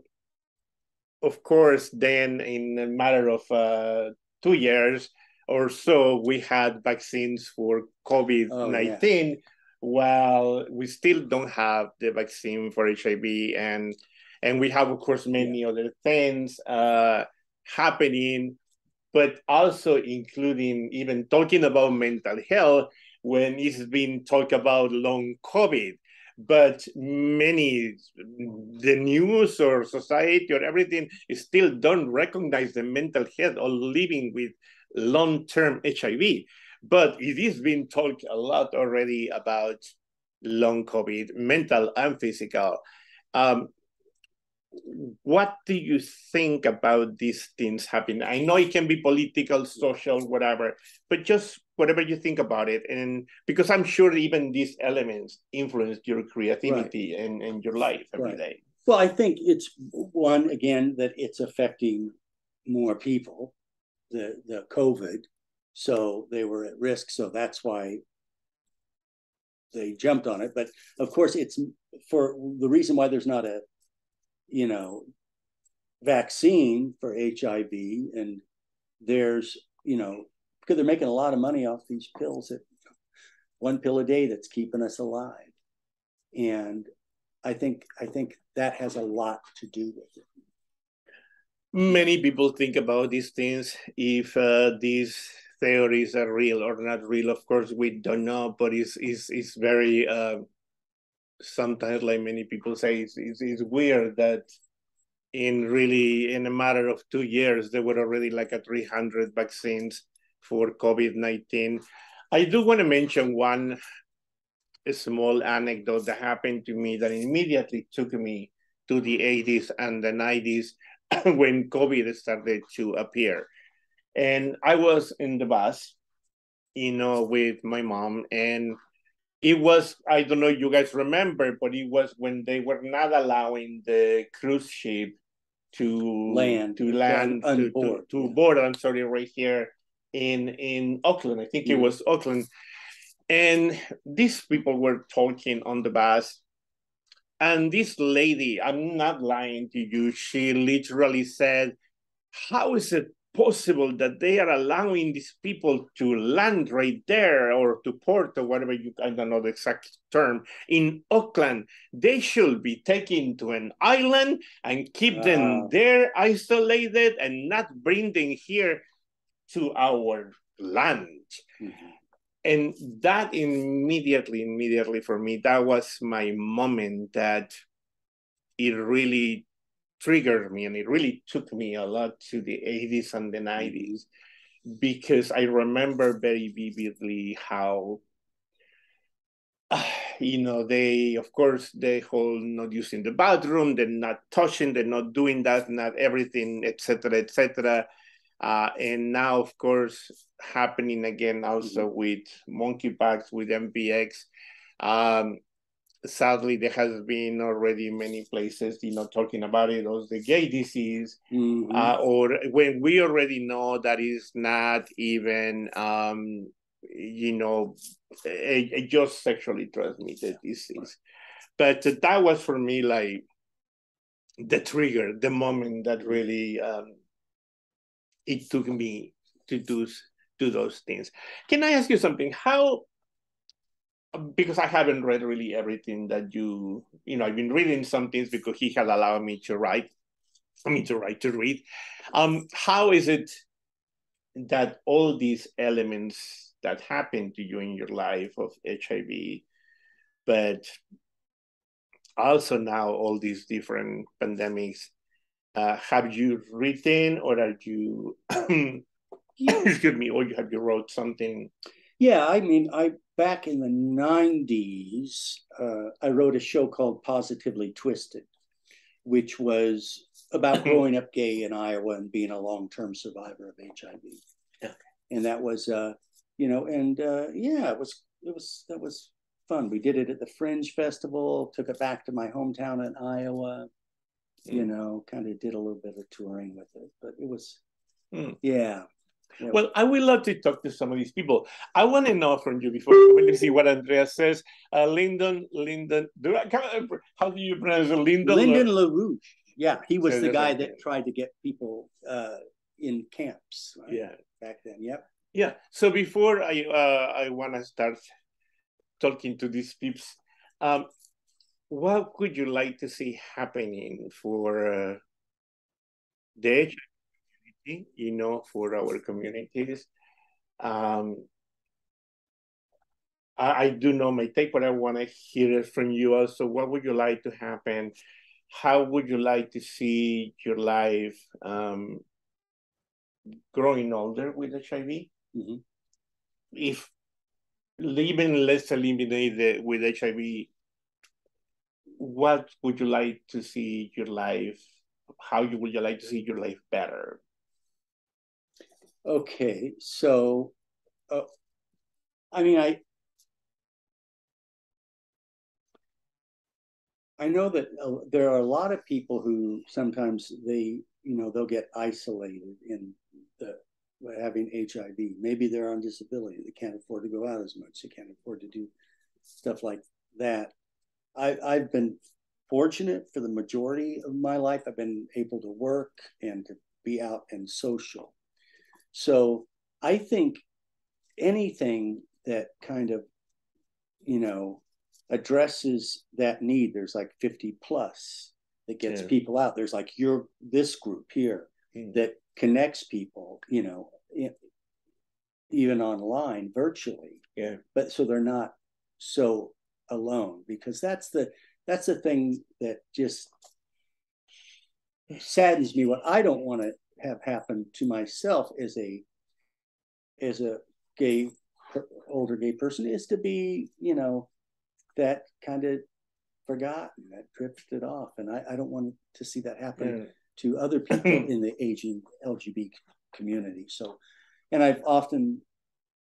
Speaker 2: of course, then in a matter of uh, two years or so, we had vaccines for COVID 19. Oh, yeah while we still don't have the vaccine for HIV and and we have of course many yeah. other things uh, happening but also including even talking about mental health when it's been talked about long covid but many the news or society or everything still don't recognize the mental health or living with long-term hiv but it is being talked a lot already about long COVID, mental and physical. Um, what do you think about these things happening? I know it can be political, social, whatever, but just whatever you think about it. And because I'm sure even these elements influence your creativity right. and, and your life every right. day.
Speaker 1: Well, I think it's one, again, that it's affecting more people, the, the COVID, so they were at risk. So that's why they jumped on it. But of course, it's for the reason why there's not a, you know, vaccine for HIV, and there's, you know, because they're making a lot of money off these pills that one pill a day that's keeping us alive. And I think I think that has a lot to do with it.
Speaker 2: Many people think about these things if uh, these theories are real or not real. Of course, we don't know, but it's it's, it's very uh, sometimes, like many people say, it's, it's, it's weird that in really in a matter of two years there were already like a 300 vaccines for COVID-19. I do want to mention one small anecdote that happened to me that immediately took me to the 80s and the 90s when COVID started to appear and I was in the bus, you know, with my mom, and it was I don't know you guys remember, but it was when they were not allowing the cruise ship to
Speaker 1: land
Speaker 2: to land to, to, to yeah. board. I'm sorry, right here in in Oakland. I think it mm. was Oakland, and these people were talking on the bus. And this lady, I'm not lying to you, she literally said, How is it possible that they are allowing these people to land right there or to port or whatever you I don't know the exact term in Oakland. They should be taken to an island and keep them there isolated and not bring them here to our land. Mm-hmm. And that immediately, immediately for me, that was my moment that it really triggered me and it really took me a lot to the 80s and the 90s because I remember very vividly how uh, you know they of course they whole not using the bathroom they're not touching they're not doing that not everything etc etc uh, and now of course happening again also mm-hmm. with monkeypox with mpx um, sadly there has been already many places you know talking about it as the gay disease mm-hmm. uh, or when we already know that is not even um, you know a, a, just sexually transmitted disease. But that was for me like the trigger the moment that really um, it took me to do do those things. Can i ask you something? How because I haven't read really everything that you, you know, I've been reading some things because he had allowed me to write, I mean, to write, to read. Um, how is it that all these elements that happen to you in your life of HIV, but also now all these different pandemics, uh, have you written or are you, excuse me, or you have you wrote something?
Speaker 1: Yeah, I mean, I back in the 90s, uh, I wrote a show called Positively Twisted, which was about growing up gay in Iowa and being a long term survivor of HIV. Okay. And that was, uh, you know, and uh, yeah, it was it was that was fun. We did it at the Fringe Festival. Took it back to my hometown in Iowa. Mm. You know, kind of did a little bit of touring with it, but it was, mm. yeah.
Speaker 2: Yeah. Well, I would love to talk to some of these people. I want to know from you before. Let me see what Andrea says. Uh, Lyndon, Lyndon, do I, how do you pronounce it? Lyndon,
Speaker 1: Lyndon LaRouche. Yeah, he was the guy that tried to get people uh, in camps.
Speaker 2: Right? Yeah,
Speaker 1: back then. Yep.
Speaker 2: Yeah. So before I uh, I want to start talking to these peeps, um, what would you like to see happening for uh, the community? You know, for our communities. Um, I, I do know my take, but I want to hear it from you also. What would you like to happen? how would you like to see your life um, growing older with HIV? Mm-hmm. If living less eliminated with HIV, what would you like to see your life? How you would you like to see your life better?
Speaker 1: Okay, so uh, I mean, I I know that uh, there are a lot of people who sometimes they, you know, they'll get isolated in the having HIV. Maybe they're on disability; they can't afford to go out as much. They can't afford to do stuff like that. I, I've been fortunate for the majority of my life. I've been able to work and to be out and social. So I think anything that kind of, you know, addresses that need. There's like 50 plus that gets yeah. people out. There's like your this group here mm. that connects people, you know, even online virtually.
Speaker 2: Yeah.
Speaker 1: But so they're not so alone because that's the that's the thing that just saddens me. What I don't want to have happened to myself as a as a gay older gay person is to be, you know, that kind of forgotten, that drifted off. And I, I don't want to see that happen yeah. to other people in the aging LGBT community. So, and I've often,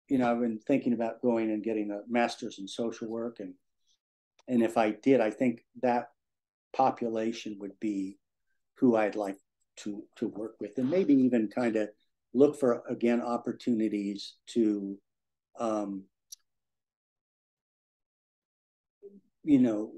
Speaker 1: you know, I've been thinking about going and getting a master's in social work. And, and if I did, I think that population would be who I'd like to, to work with and maybe even kind of look for, again, opportunities to, um, you know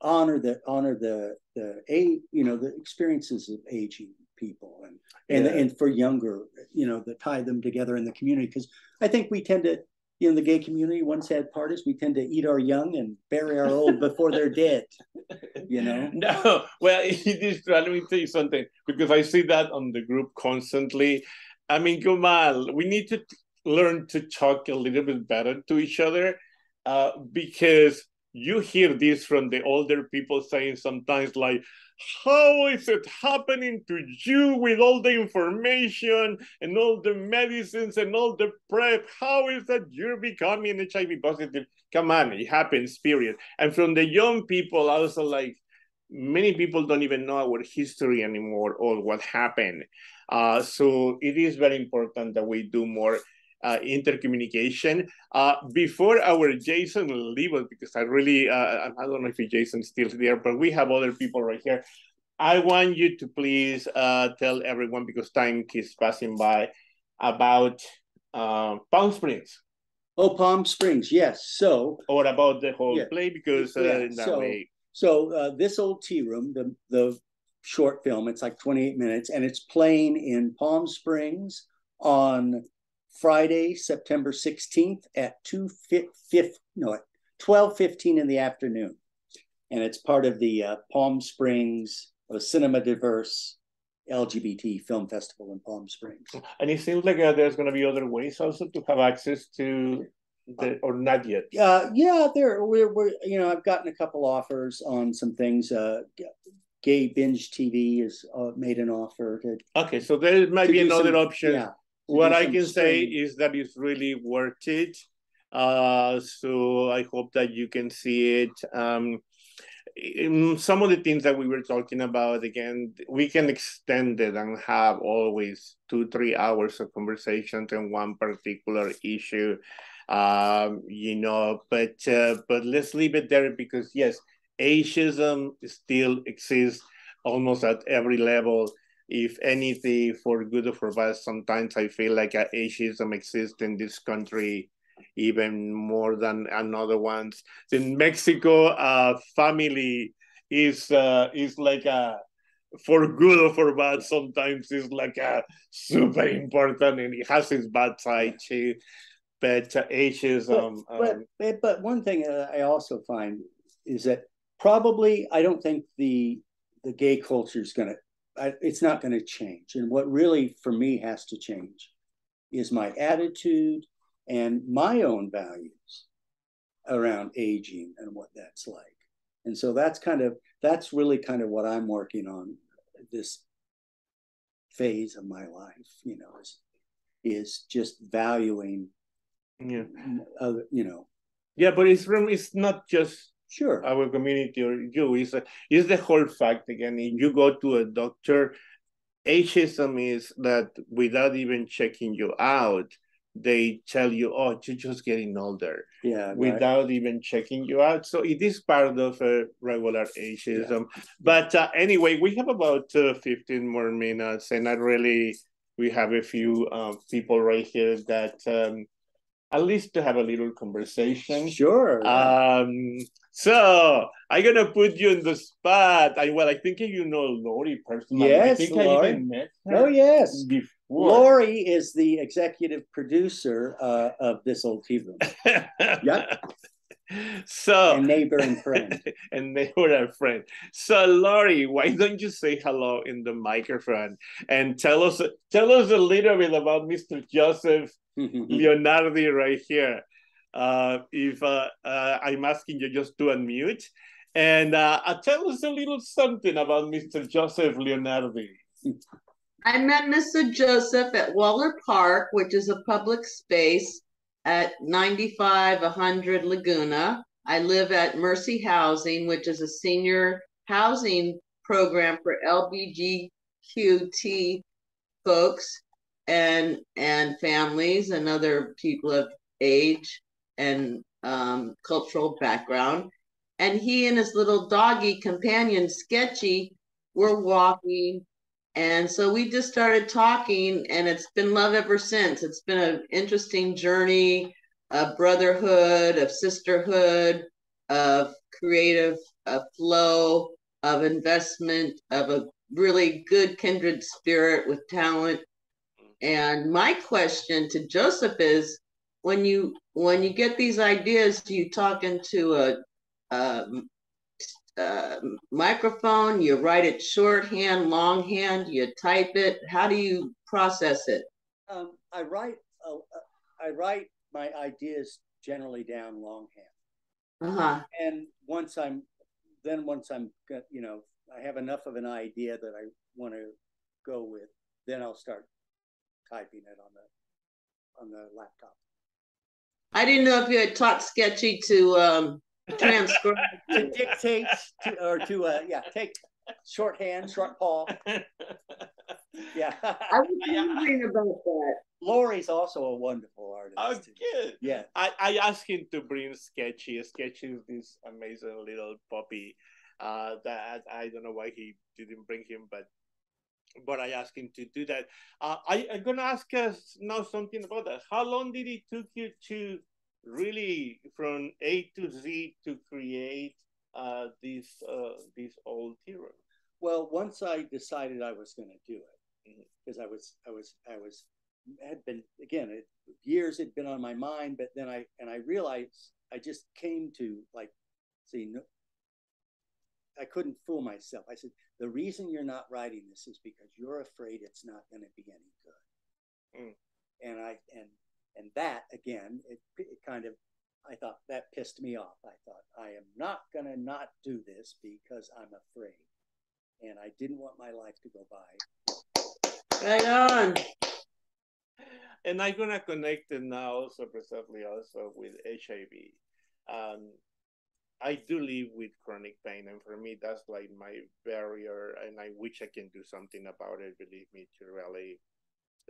Speaker 1: honor the honor the the a you know the experiences of aging people and and yeah. and for younger you know that tie them together in the community because I think we tend to you know the gay community once had parties we tend to eat our young and bury our old before they're dead you know?
Speaker 2: No. Well it is let me tell you something because I see that on the group constantly. I mean Gamal we need to learn to talk a little bit better to each other uh, because you hear this from the older people saying sometimes like how is it happening to you with all the information and all the medicines and all the prep? How is that you're becoming hiv positive? Come on it happens period. And from the young people also like many people don't even know our history anymore or what happened. Uh, so it is very important that we do more uh, intercommunication. Uh, before our Jason leave because I really, uh, I don't know if Jason's still there, but we have other people right here. I want you to please uh, tell everyone, because time keeps passing by, about uh, Palm Springs.
Speaker 1: Oh, Palm Springs, yes. So,
Speaker 2: or about the whole yeah, play, because uh, yeah,
Speaker 1: so, way. So uh, this old tea room, the the short film, it's like 28 minutes, and it's playing in Palm Springs on Friday, September 16th at 2 5, no, at 12:15 in the afternoon. And it's part of the uh, Palm Springs uh, Cinema Diverse LGBT Film Festival in Palm Springs.
Speaker 2: And it seems like uh, there's going to be other ways also to have access to the, or not yet.
Speaker 1: Uh, yeah, there we're, we're you know I've gotten a couple offers on some things. Uh, Gay Binge TV has uh, made an offer to.
Speaker 2: Okay, so there might be another some, option. Yeah what I can say is that it's really worth it. Uh, so I hope that you can see it. Um, some of the things that we were talking about again we can extend it and have always two three hours of conversations on one particular issue um you know but uh, but let's leave it there because yes ageism still exists almost at every level if anything for good or for bad sometimes i feel like ageism exists in this country even more than another ones. In Mexico, uh, family is uh, is like a for good or for bad. Sometimes it's like a super important, and it has its bad side too. But uh, ageism.
Speaker 1: But, um, but, but one thing I also find is that probably I don't think the the gay culture is going to. It's not going to change, and what really for me has to change is my attitude and my own values around aging and what that's like. And so that's kind of that's really kind of what I'm working on this phase of my life, you know, is is just valuing
Speaker 2: yeah
Speaker 1: other, you know.
Speaker 2: Yeah, but it's from it's not just
Speaker 1: sure
Speaker 2: our community or you is is the whole fact again if you go to a doctor ageism is that without even checking you out they tell you, oh, you're just getting older.
Speaker 1: Yeah.
Speaker 2: Without right. even checking you out. So it is part of a regular ageism. Yeah. But uh, anyway, we have about uh, 15 more minutes, and I really, we have a few uh, people right here that um, at least to have a little conversation.
Speaker 1: Sure.
Speaker 2: Um, so I'm gonna put you in the spot. I well, I think you know Lori personally.
Speaker 1: Yes,
Speaker 2: I think
Speaker 1: Lori.
Speaker 2: I even met her.
Speaker 1: Oh yes.
Speaker 2: Before.
Speaker 1: Lori is the executive producer uh, of this old tea room. yep.
Speaker 2: So
Speaker 1: and neighbor and friend.
Speaker 2: and neighbor and friend. So Lori, why don't you say hello in the microphone and tell us tell us a little bit about Mr. Joseph Leonardi right here. Uh, if uh, uh, I'm asking you just to unmute and uh, uh, tell us a little something about Mr. Joseph Leonardi.
Speaker 3: I met Mr. Joseph at Waller Park, which is a public space at 95 100 Laguna. I live at Mercy Housing, which is a senior housing program for LBGQT folks and and families and other people of age and um, cultural background. And he and his little doggy companion, Sketchy, were walking. And so we just started talking, and it's been love ever since. It's been an interesting journey of brotherhood, of sisterhood, of creative of flow, of investment, of a really good kindred spirit with talent and my question to Joseph is when you when you get these ideas, do you talk into a, a, a microphone? You write it shorthand, longhand? You type it? How do you process it?
Speaker 1: Um, I write uh, I write my ideas generally down longhand.
Speaker 3: Uh-huh.
Speaker 1: And once I'm then once I'm you know I have enough of an idea that I want to go with, then I'll start typing it on the on the laptop.
Speaker 3: I didn't know if you had taught Sketchy to um, transcribe
Speaker 1: to dictate to, or to uh, yeah take shorthand, short paw. Yeah,
Speaker 3: I was wondering about that.
Speaker 1: Lori's also a wonderful artist.
Speaker 2: Oh, good.
Speaker 1: Yeah,
Speaker 2: I, I asked him to bring Sketchy. Sketchy is this amazing little puppy. Uh, that I don't know why he didn't bring him, but but I asked him to do that. Uh, I, am going to ask us now something about that. How long did it took you to really from A to Z to create uh, this uh, this old hero?
Speaker 1: Well, once I decided I was going to do it, because mm-hmm. I was I was I was had been again it, years had been on my mind, but then I and I realized I just came to like see no, I couldn't fool myself. I said, the reason you're not writing this is because you're afraid it's not going to be any good. Mm. And I and and that again, it, it kind of I thought that pissed me off. I thought I am not going to not do this because I'm afraid, and I didn't want my life to go by.
Speaker 3: Hang on.
Speaker 2: And I'm gonna connect it now also precisely also with HIV. Um, I do live with chronic pain, and for me, that's like my barrier, and I wish I can do something about it. Believe me, to really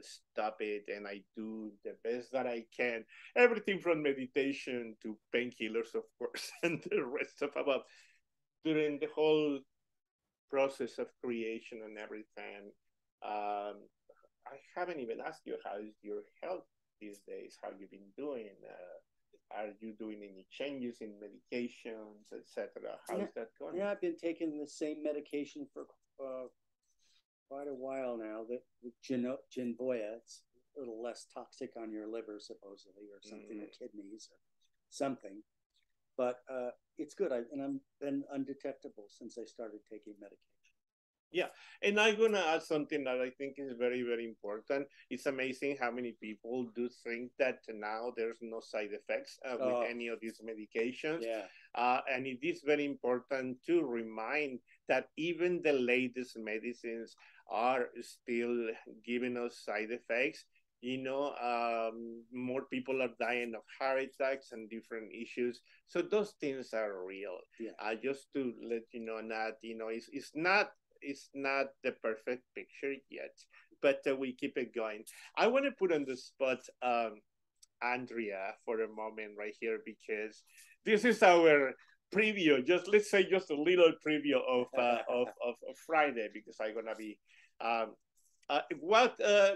Speaker 2: stop it, and I do the best that I can. Everything from meditation to painkillers, of course, and the rest of about during the whole process of creation and everything. Um, I haven't even asked you how is your health these days? How you been doing? Uh, are you doing any changes in medications, etc.? How's
Speaker 1: yeah.
Speaker 2: that going?
Speaker 1: Yeah, I've been taking the same medication for uh, quite a while now. That Gin- Genvoya, it's a little less toxic on your liver, supposedly, or something, mm. or kidneys, or something. But uh, it's good. I, and I'm been undetectable since I started taking medication.
Speaker 2: Yeah, and I'm gonna add something that I think is very, very important. It's amazing how many people do think that now there's no side effects uh, with oh. any of these medications.
Speaker 1: Yeah,
Speaker 2: uh, and it is very important to remind that even the latest medicines are still giving us side effects. You know, um, more people are dying of heart attacks and different issues. So those things are real.
Speaker 1: Yeah.
Speaker 2: Uh, just to let you know that you know it's, it's not it's not the perfect picture yet, but uh, we keep it going. I want to put on the spot um, Andrea for a moment right here because this is our preview. Just let's say just a little preview of uh, of, of, of Friday because I'm gonna be um, uh, what. Uh,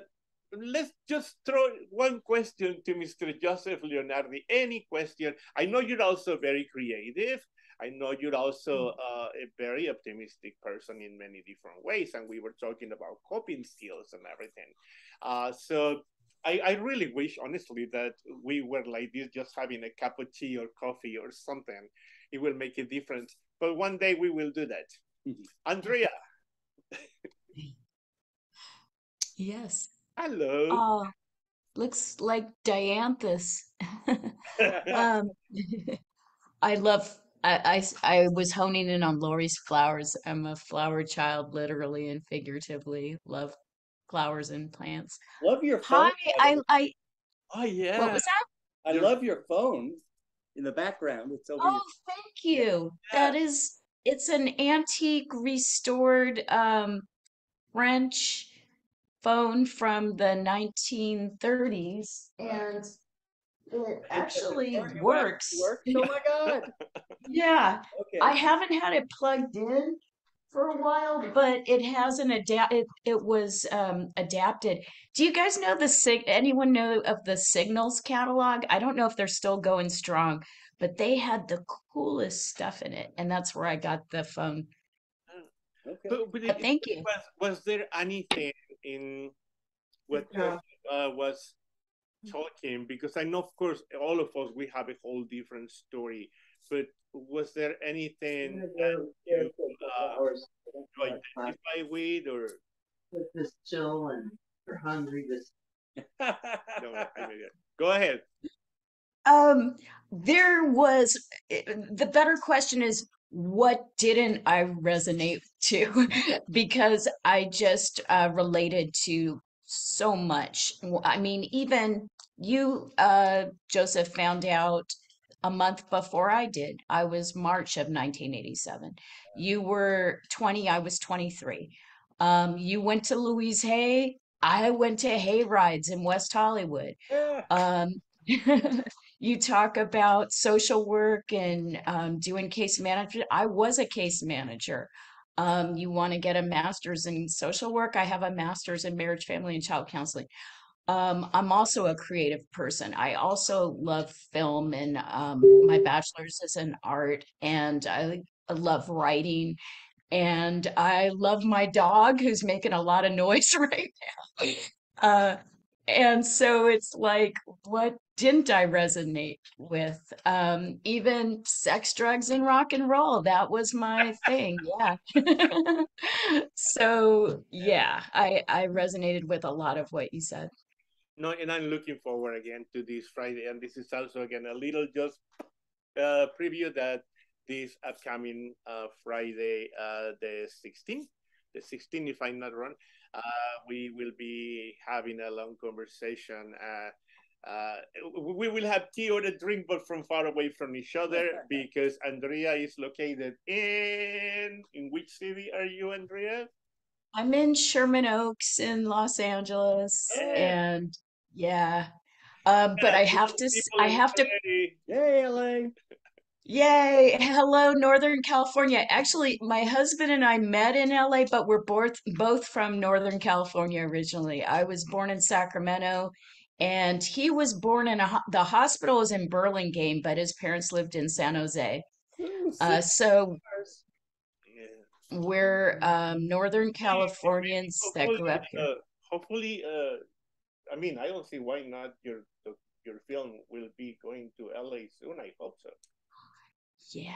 Speaker 2: let's just throw one question to Mr. Joseph Leonardi. Any question? I know you're also very creative. I know you're also uh, a very optimistic person in many different ways, and we were talking about coping skills and everything. Uh, so I, I, really wish, honestly, that we were like this, just having a cup of tea or coffee or something. It will make a difference. But one day we will do that. Mm-hmm. Andrea.
Speaker 4: yes.
Speaker 2: Hello.
Speaker 4: Oh, looks like Dianthus. um, I love I, I, I was honing in on Lori's flowers. I'm a flower child, literally and figuratively. Love flowers and plants.
Speaker 1: Love your phone.
Speaker 4: Hi, I, I.
Speaker 2: Oh yeah.
Speaker 4: What was that?
Speaker 1: I love your phone in the background. It's over.
Speaker 4: Oh, your... thank you. Yeah. That is. It's an antique, restored um, French phone from the 1930s, and it actually works.
Speaker 1: works. Oh my god.
Speaker 4: yeah. Okay. I haven't had it plugged in for a while, but it hasn't adapt. It, it was um, adapted. Do you guys know the sig? Anyone know of the Signals catalog? I don't know if they're still going strong, but they had the coolest stuff in it, and that's where I got the phone.
Speaker 2: Okay. But, but,
Speaker 4: but thank
Speaker 2: it,
Speaker 4: you.
Speaker 2: Was, was there anything in what uh, was talking because I know, of course, all of us we have a whole different story. But was there anything that you uh, identify with, or
Speaker 3: just chill and you're hungry? Just
Speaker 2: no, go ahead.
Speaker 4: Um, there was the better question is what didn't I resonate to? because I just uh, related to so much. I mean, even you, uh, Joseph, found out a month before I did. I was March of 1987. You were 20, I was 23. Um, you went to Louise Hay. I went to hay rides in West Hollywood. Yeah. Um, you talk about social work and um, doing case management. I was a case manager um, you want to get a master's in social work, I have a master's in marriage, family, and child counseling. Um, I'm also a creative person. I also love film, and um, my bachelor's is in art, and I, I love writing. And I love my dog, who's making a lot of noise right now. Uh, and so it's like, what didn't I resonate with? Um, even sex, drugs, and rock and roll. That was my thing. Yeah. so yeah, I I resonated with a lot of what you said.
Speaker 2: No, and I'm looking forward again to this Friday, and this is also again a little just uh, preview that this upcoming uh, Friday, uh, the 16th, the 16th, if I'm not wrong, we will be having a long conversation. Uh, uh, we will have tea or a drink, but from far away from each other because Andrea is located in in which city are you, Andrea?
Speaker 4: I'm in Sherman Oaks in Los Angeles,
Speaker 2: Yeah.
Speaker 4: and yeah, um, but I have to, I have to,
Speaker 1: Hey, Elaine.
Speaker 4: Yay, hello, Northern California. Actually, my husband and I met in LA, but we're both both from Northern California originally. I was born in Sacramento, and he was born in a, the hospital was in Burlingame, but his parents lived in San Jose. Uh, so we're um, Northern Californians that grew
Speaker 2: Hopefully,
Speaker 4: up here.
Speaker 2: uh, hopefully, uh, I mean, I don't see why not your your film will be going to LA soon. I hope so.
Speaker 4: Yeah.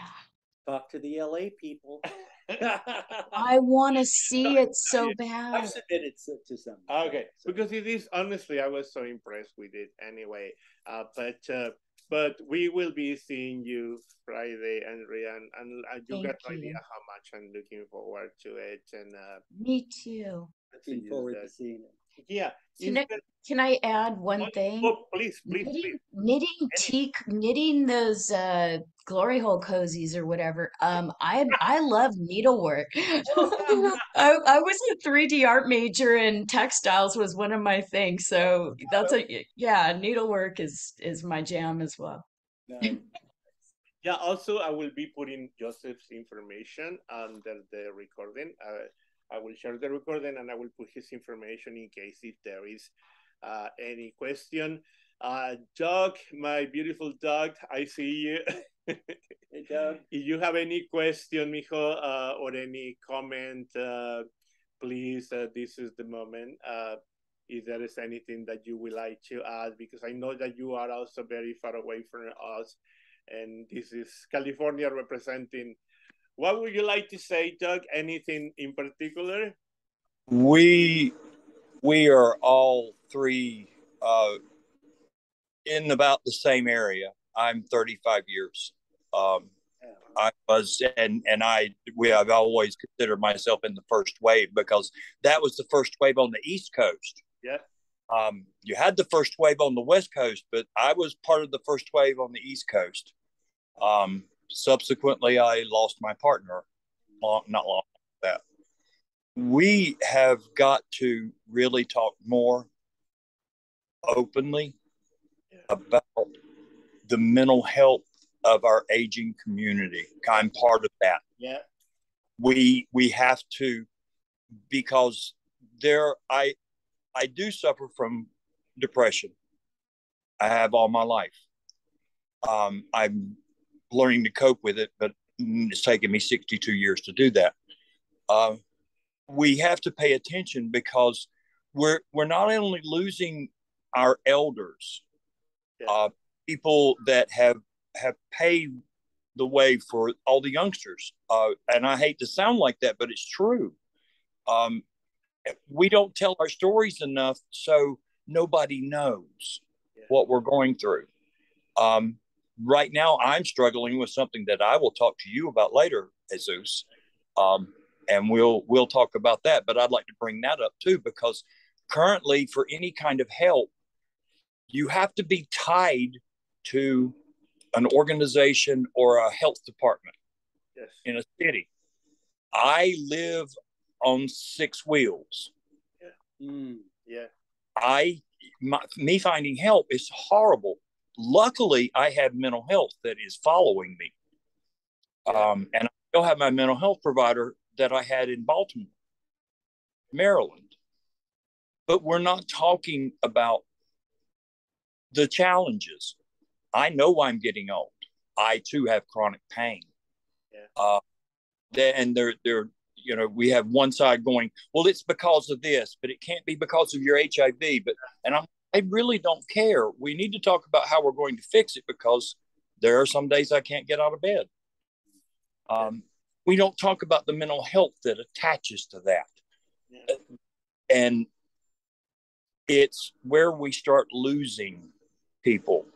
Speaker 1: Talk to the LA people.
Speaker 4: I want to see it so bad.
Speaker 1: I've submitted to, to some.
Speaker 2: Okay, because it is honestly, I was so impressed with it anyway. Uh, but uh, but we will be seeing you Friday, Andrea, and, and uh, you
Speaker 4: Thank
Speaker 2: got no idea how much I'm looking forward to it. And uh,
Speaker 4: Me too.
Speaker 1: Looking forward to seeing it.
Speaker 2: Yeah,
Speaker 4: Can I, can I add one
Speaker 2: oh,
Speaker 4: thing?
Speaker 2: oh, please, please,
Speaker 4: Knitting,
Speaker 2: please.
Speaker 4: knitting tea, knitting those uh, glory hole cozies or whatever. Um, I I love needlework. I I was a 3D art major and textiles was one of my things. So that's a yeah, needlework is is my jam as well.
Speaker 2: Yeah, also I will be putting Joseph's information under the recording. Uh, I will share the recording and I will put his information in case if there is uh, any question. Uh, Doug, my beautiful dog, I see you.
Speaker 1: Hey, Doug.
Speaker 2: if you have any question, mijo, uh, or any comment, uh, please, uh, this is the moment. Uh, if there is anything that you would like to add, because I know that you are also very far away from us, and this is California representing. What would you like to say, Doug? Anything in particular?
Speaker 5: we we are all three uh, in about the same area. I'm 35 years. Um, I was, and and I we I've always considered myself in the first wave because that was the first wave on the East Coast.
Speaker 2: Yeah.
Speaker 5: Um, you had the first wave on the West Coast, but I was part of the first wave on the East Coast. Um, subsequently, I lost my partner. Long, not long after that we have got to really talk more openly about the mental health of our aging community. I'm part of that.
Speaker 2: Yeah.
Speaker 5: We we have to because there I I do suffer from depression. I have all my life. Um, I'm learning to cope with it, but it's taken me 62 years to do that. Uh, we have to pay attention because we're we're not only losing our elders,
Speaker 2: Yeah.
Speaker 5: uh, people that have have paved the way for all the youngsters. Uh, and I hate to sound like that, but it's true. Um, we don't tell our stories enough, so nobody knows
Speaker 2: Yeah.
Speaker 5: what we're going through. Um, right now, I'm struggling with something that I will talk to you about later, Jesus. Um, and we'll we'll talk about that. But I'd like to bring that up too because currently, for any kind of help, you have to be tied to an organization or a health department
Speaker 2: Yes.
Speaker 5: in a city. I live on six wheels.
Speaker 1: Mm.
Speaker 2: Yeah.
Speaker 5: I my, me finding help is horrible. Luckily, I have mental health that is following me, um, and I still have my mental health provider that I had in Baltimore, Maryland. But we're not talking about the challenges. I know I'm getting old. I too have chronic pain.
Speaker 2: Yeah.
Speaker 5: Uh, and they're they're you know we have one side going well it's because of this but it can't be because of your hiv but and i'm i really don't care. We need to talk about how we're going to fix it because there are some days i can't get out of bed. Um, we don't talk about the mental health that attaches to that.
Speaker 2: Yeah.
Speaker 5: and it's where we start losing people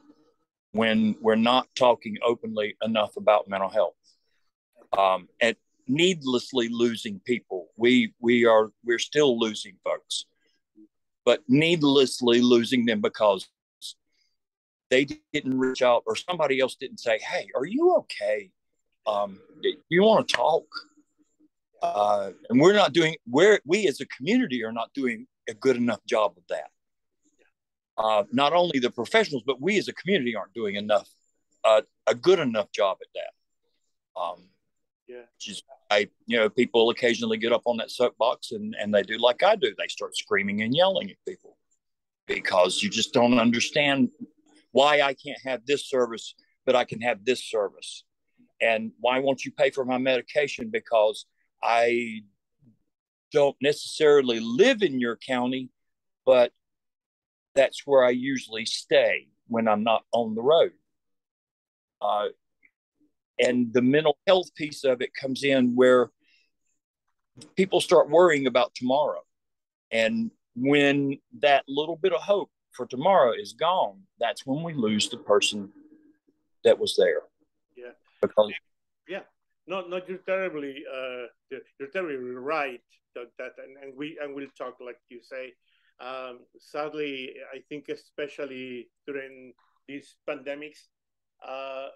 Speaker 5: when we're not talking openly enough about mental health. Um, and needlessly losing people. We we are we're still losing folks, but needlessly losing them because they didn't reach out or somebody else didn't say, Hey, are you okay? Um, do you want to talk? Uh, and we're not doing, we're, we as a community are not doing a good enough job of that. Uh, not only the professionals, but we as a community aren't doing enough, uh, a good enough job at that. Um,
Speaker 2: Yeah.
Speaker 5: Just, I, you know, people occasionally get up on that soapbox and, and they do like I do. They start screaming and yelling at people because you just don't understand why I can't have this service, but I can have this service. And why won't you pay for my medication? Because I don't necessarily live in your county, but that's where I usually stay when I'm not on the road. Uh, and the mental health piece of it comes in where people start worrying about tomorrow. And when that little bit of hope for tomorrow is gone, that's when we lose the person that was there.
Speaker 2: Yeah.
Speaker 5: Because
Speaker 2: No, no, you're terribly, uh, you're terribly right. That, that and, and we and we'll talk like you say. Um, sadly, I think especially during these pandemics, uh,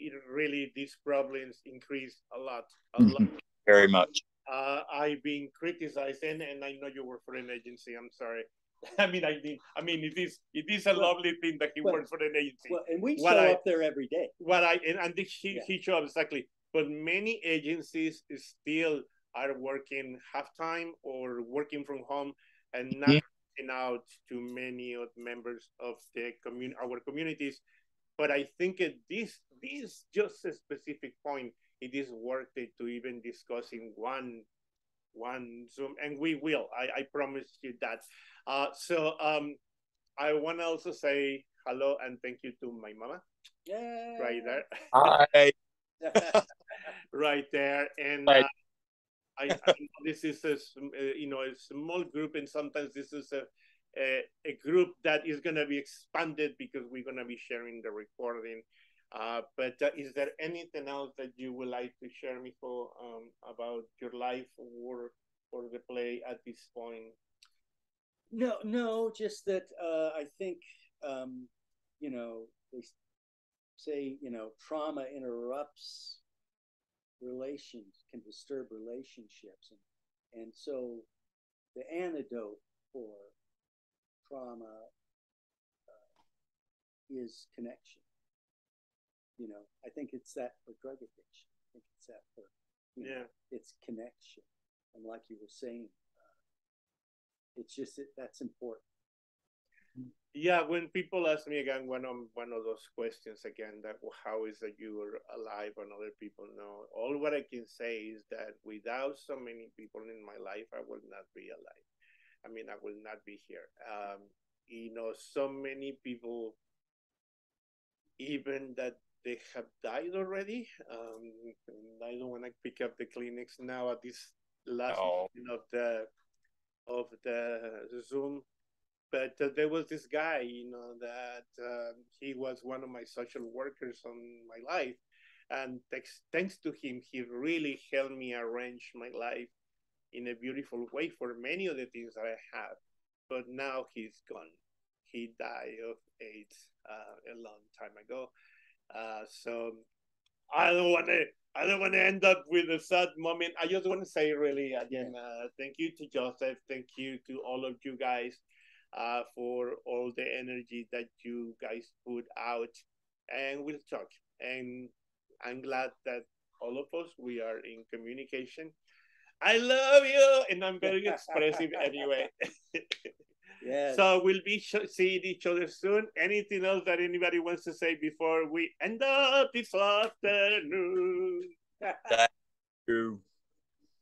Speaker 2: it really these problems increase a lot, a lot.
Speaker 5: very much.
Speaker 2: Uh, I've been criticized, and, and I know you work for an agency. I'm sorry. I mean, I mean, I mean, it is it is a
Speaker 1: Well,
Speaker 2: lovely thing that he
Speaker 1: well,
Speaker 2: works for an agency.
Speaker 1: Well, and we
Speaker 2: What
Speaker 1: show
Speaker 2: I-
Speaker 1: up there every day.
Speaker 2: what I and, and this, he
Speaker 1: Yeah.
Speaker 2: he showed exactly. But many agencies still are working half time or working from home and not
Speaker 5: Mhm.
Speaker 2: reaching out to many of members of the commun our communities. But I think at this this just a specific point, it is worth it to even discuss in one one Zoom, and we will. I, I promise you that. Uh, so um, I want to also say hello and thank you to my mama
Speaker 1: Yeah.
Speaker 2: right there.
Speaker 5: I
Speaker 2: right there and uh, I, I know this is a uh, you know a small group and sometimes this is a a, a group that is going to be expanded because we're going to be sharing the recording. Uh, but uh, is there anything else that you would like to share Mijo, um, about your life or or the play at this point?
Speaker 1: No, no, just that uh, I think um, you know they say you know trauma interrupts relations, can disturb relationships, and and so the antidote for trauma uh, is connection. You know, I think it's that for drug addiction. I think it's that for you know,
Speaker 2: yeah
Speaker 1: it's connection, and like you were saying, uh, it's just that that's important.
Speaker 2: Yeah, when people ask me again one of one of those questions again that how is that you are alive and other people know, all what I can say is that without so many people in my life, I would not be alive. I mean, I will not be here. Um, you know, so many people, even that they have died already. Um, I don't want to pick up the Kleenex now at this last
Speaker 5: No.
Speaker 2: of the of the Zoom but uh, there was this guy, you know, that uh, he was one of my social workers on my life, and thanks thanks to him, he really helped me arrange my life in a beautiful way for many of the things that I have. But now he's gone. He died of AIDS uh, a long time ago. Uh, so I don't want to. I don't want to end up with a sad moment. I just want to say, really, again, uh, thank you to Joseph. Thank you to all of you guys uh, for all the energy that you guys put out. And we'll talk. And I'm glad that all of us, we are in communication. I love you. And I'm very expressive anyway.
Speaker 1: Yes.
Speaker 2: So we'll be sh- seeing each other soon. Anything else that anybody wants to say before we end up this afternoon?
Speaker 5: do.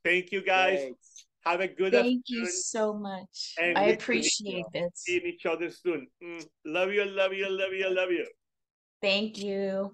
Speaker 2: Thank you guys.
Speaker 1: Thanks.
Speaker 2: Have a good
Speaker 4: Thank you so much.
Speaker 2: And
Speaker 4: I appreciate this.
Speaker 2: Seeing each other soon. Mm. Love you, love you, love you, love you.
Speaker 4: Thank you.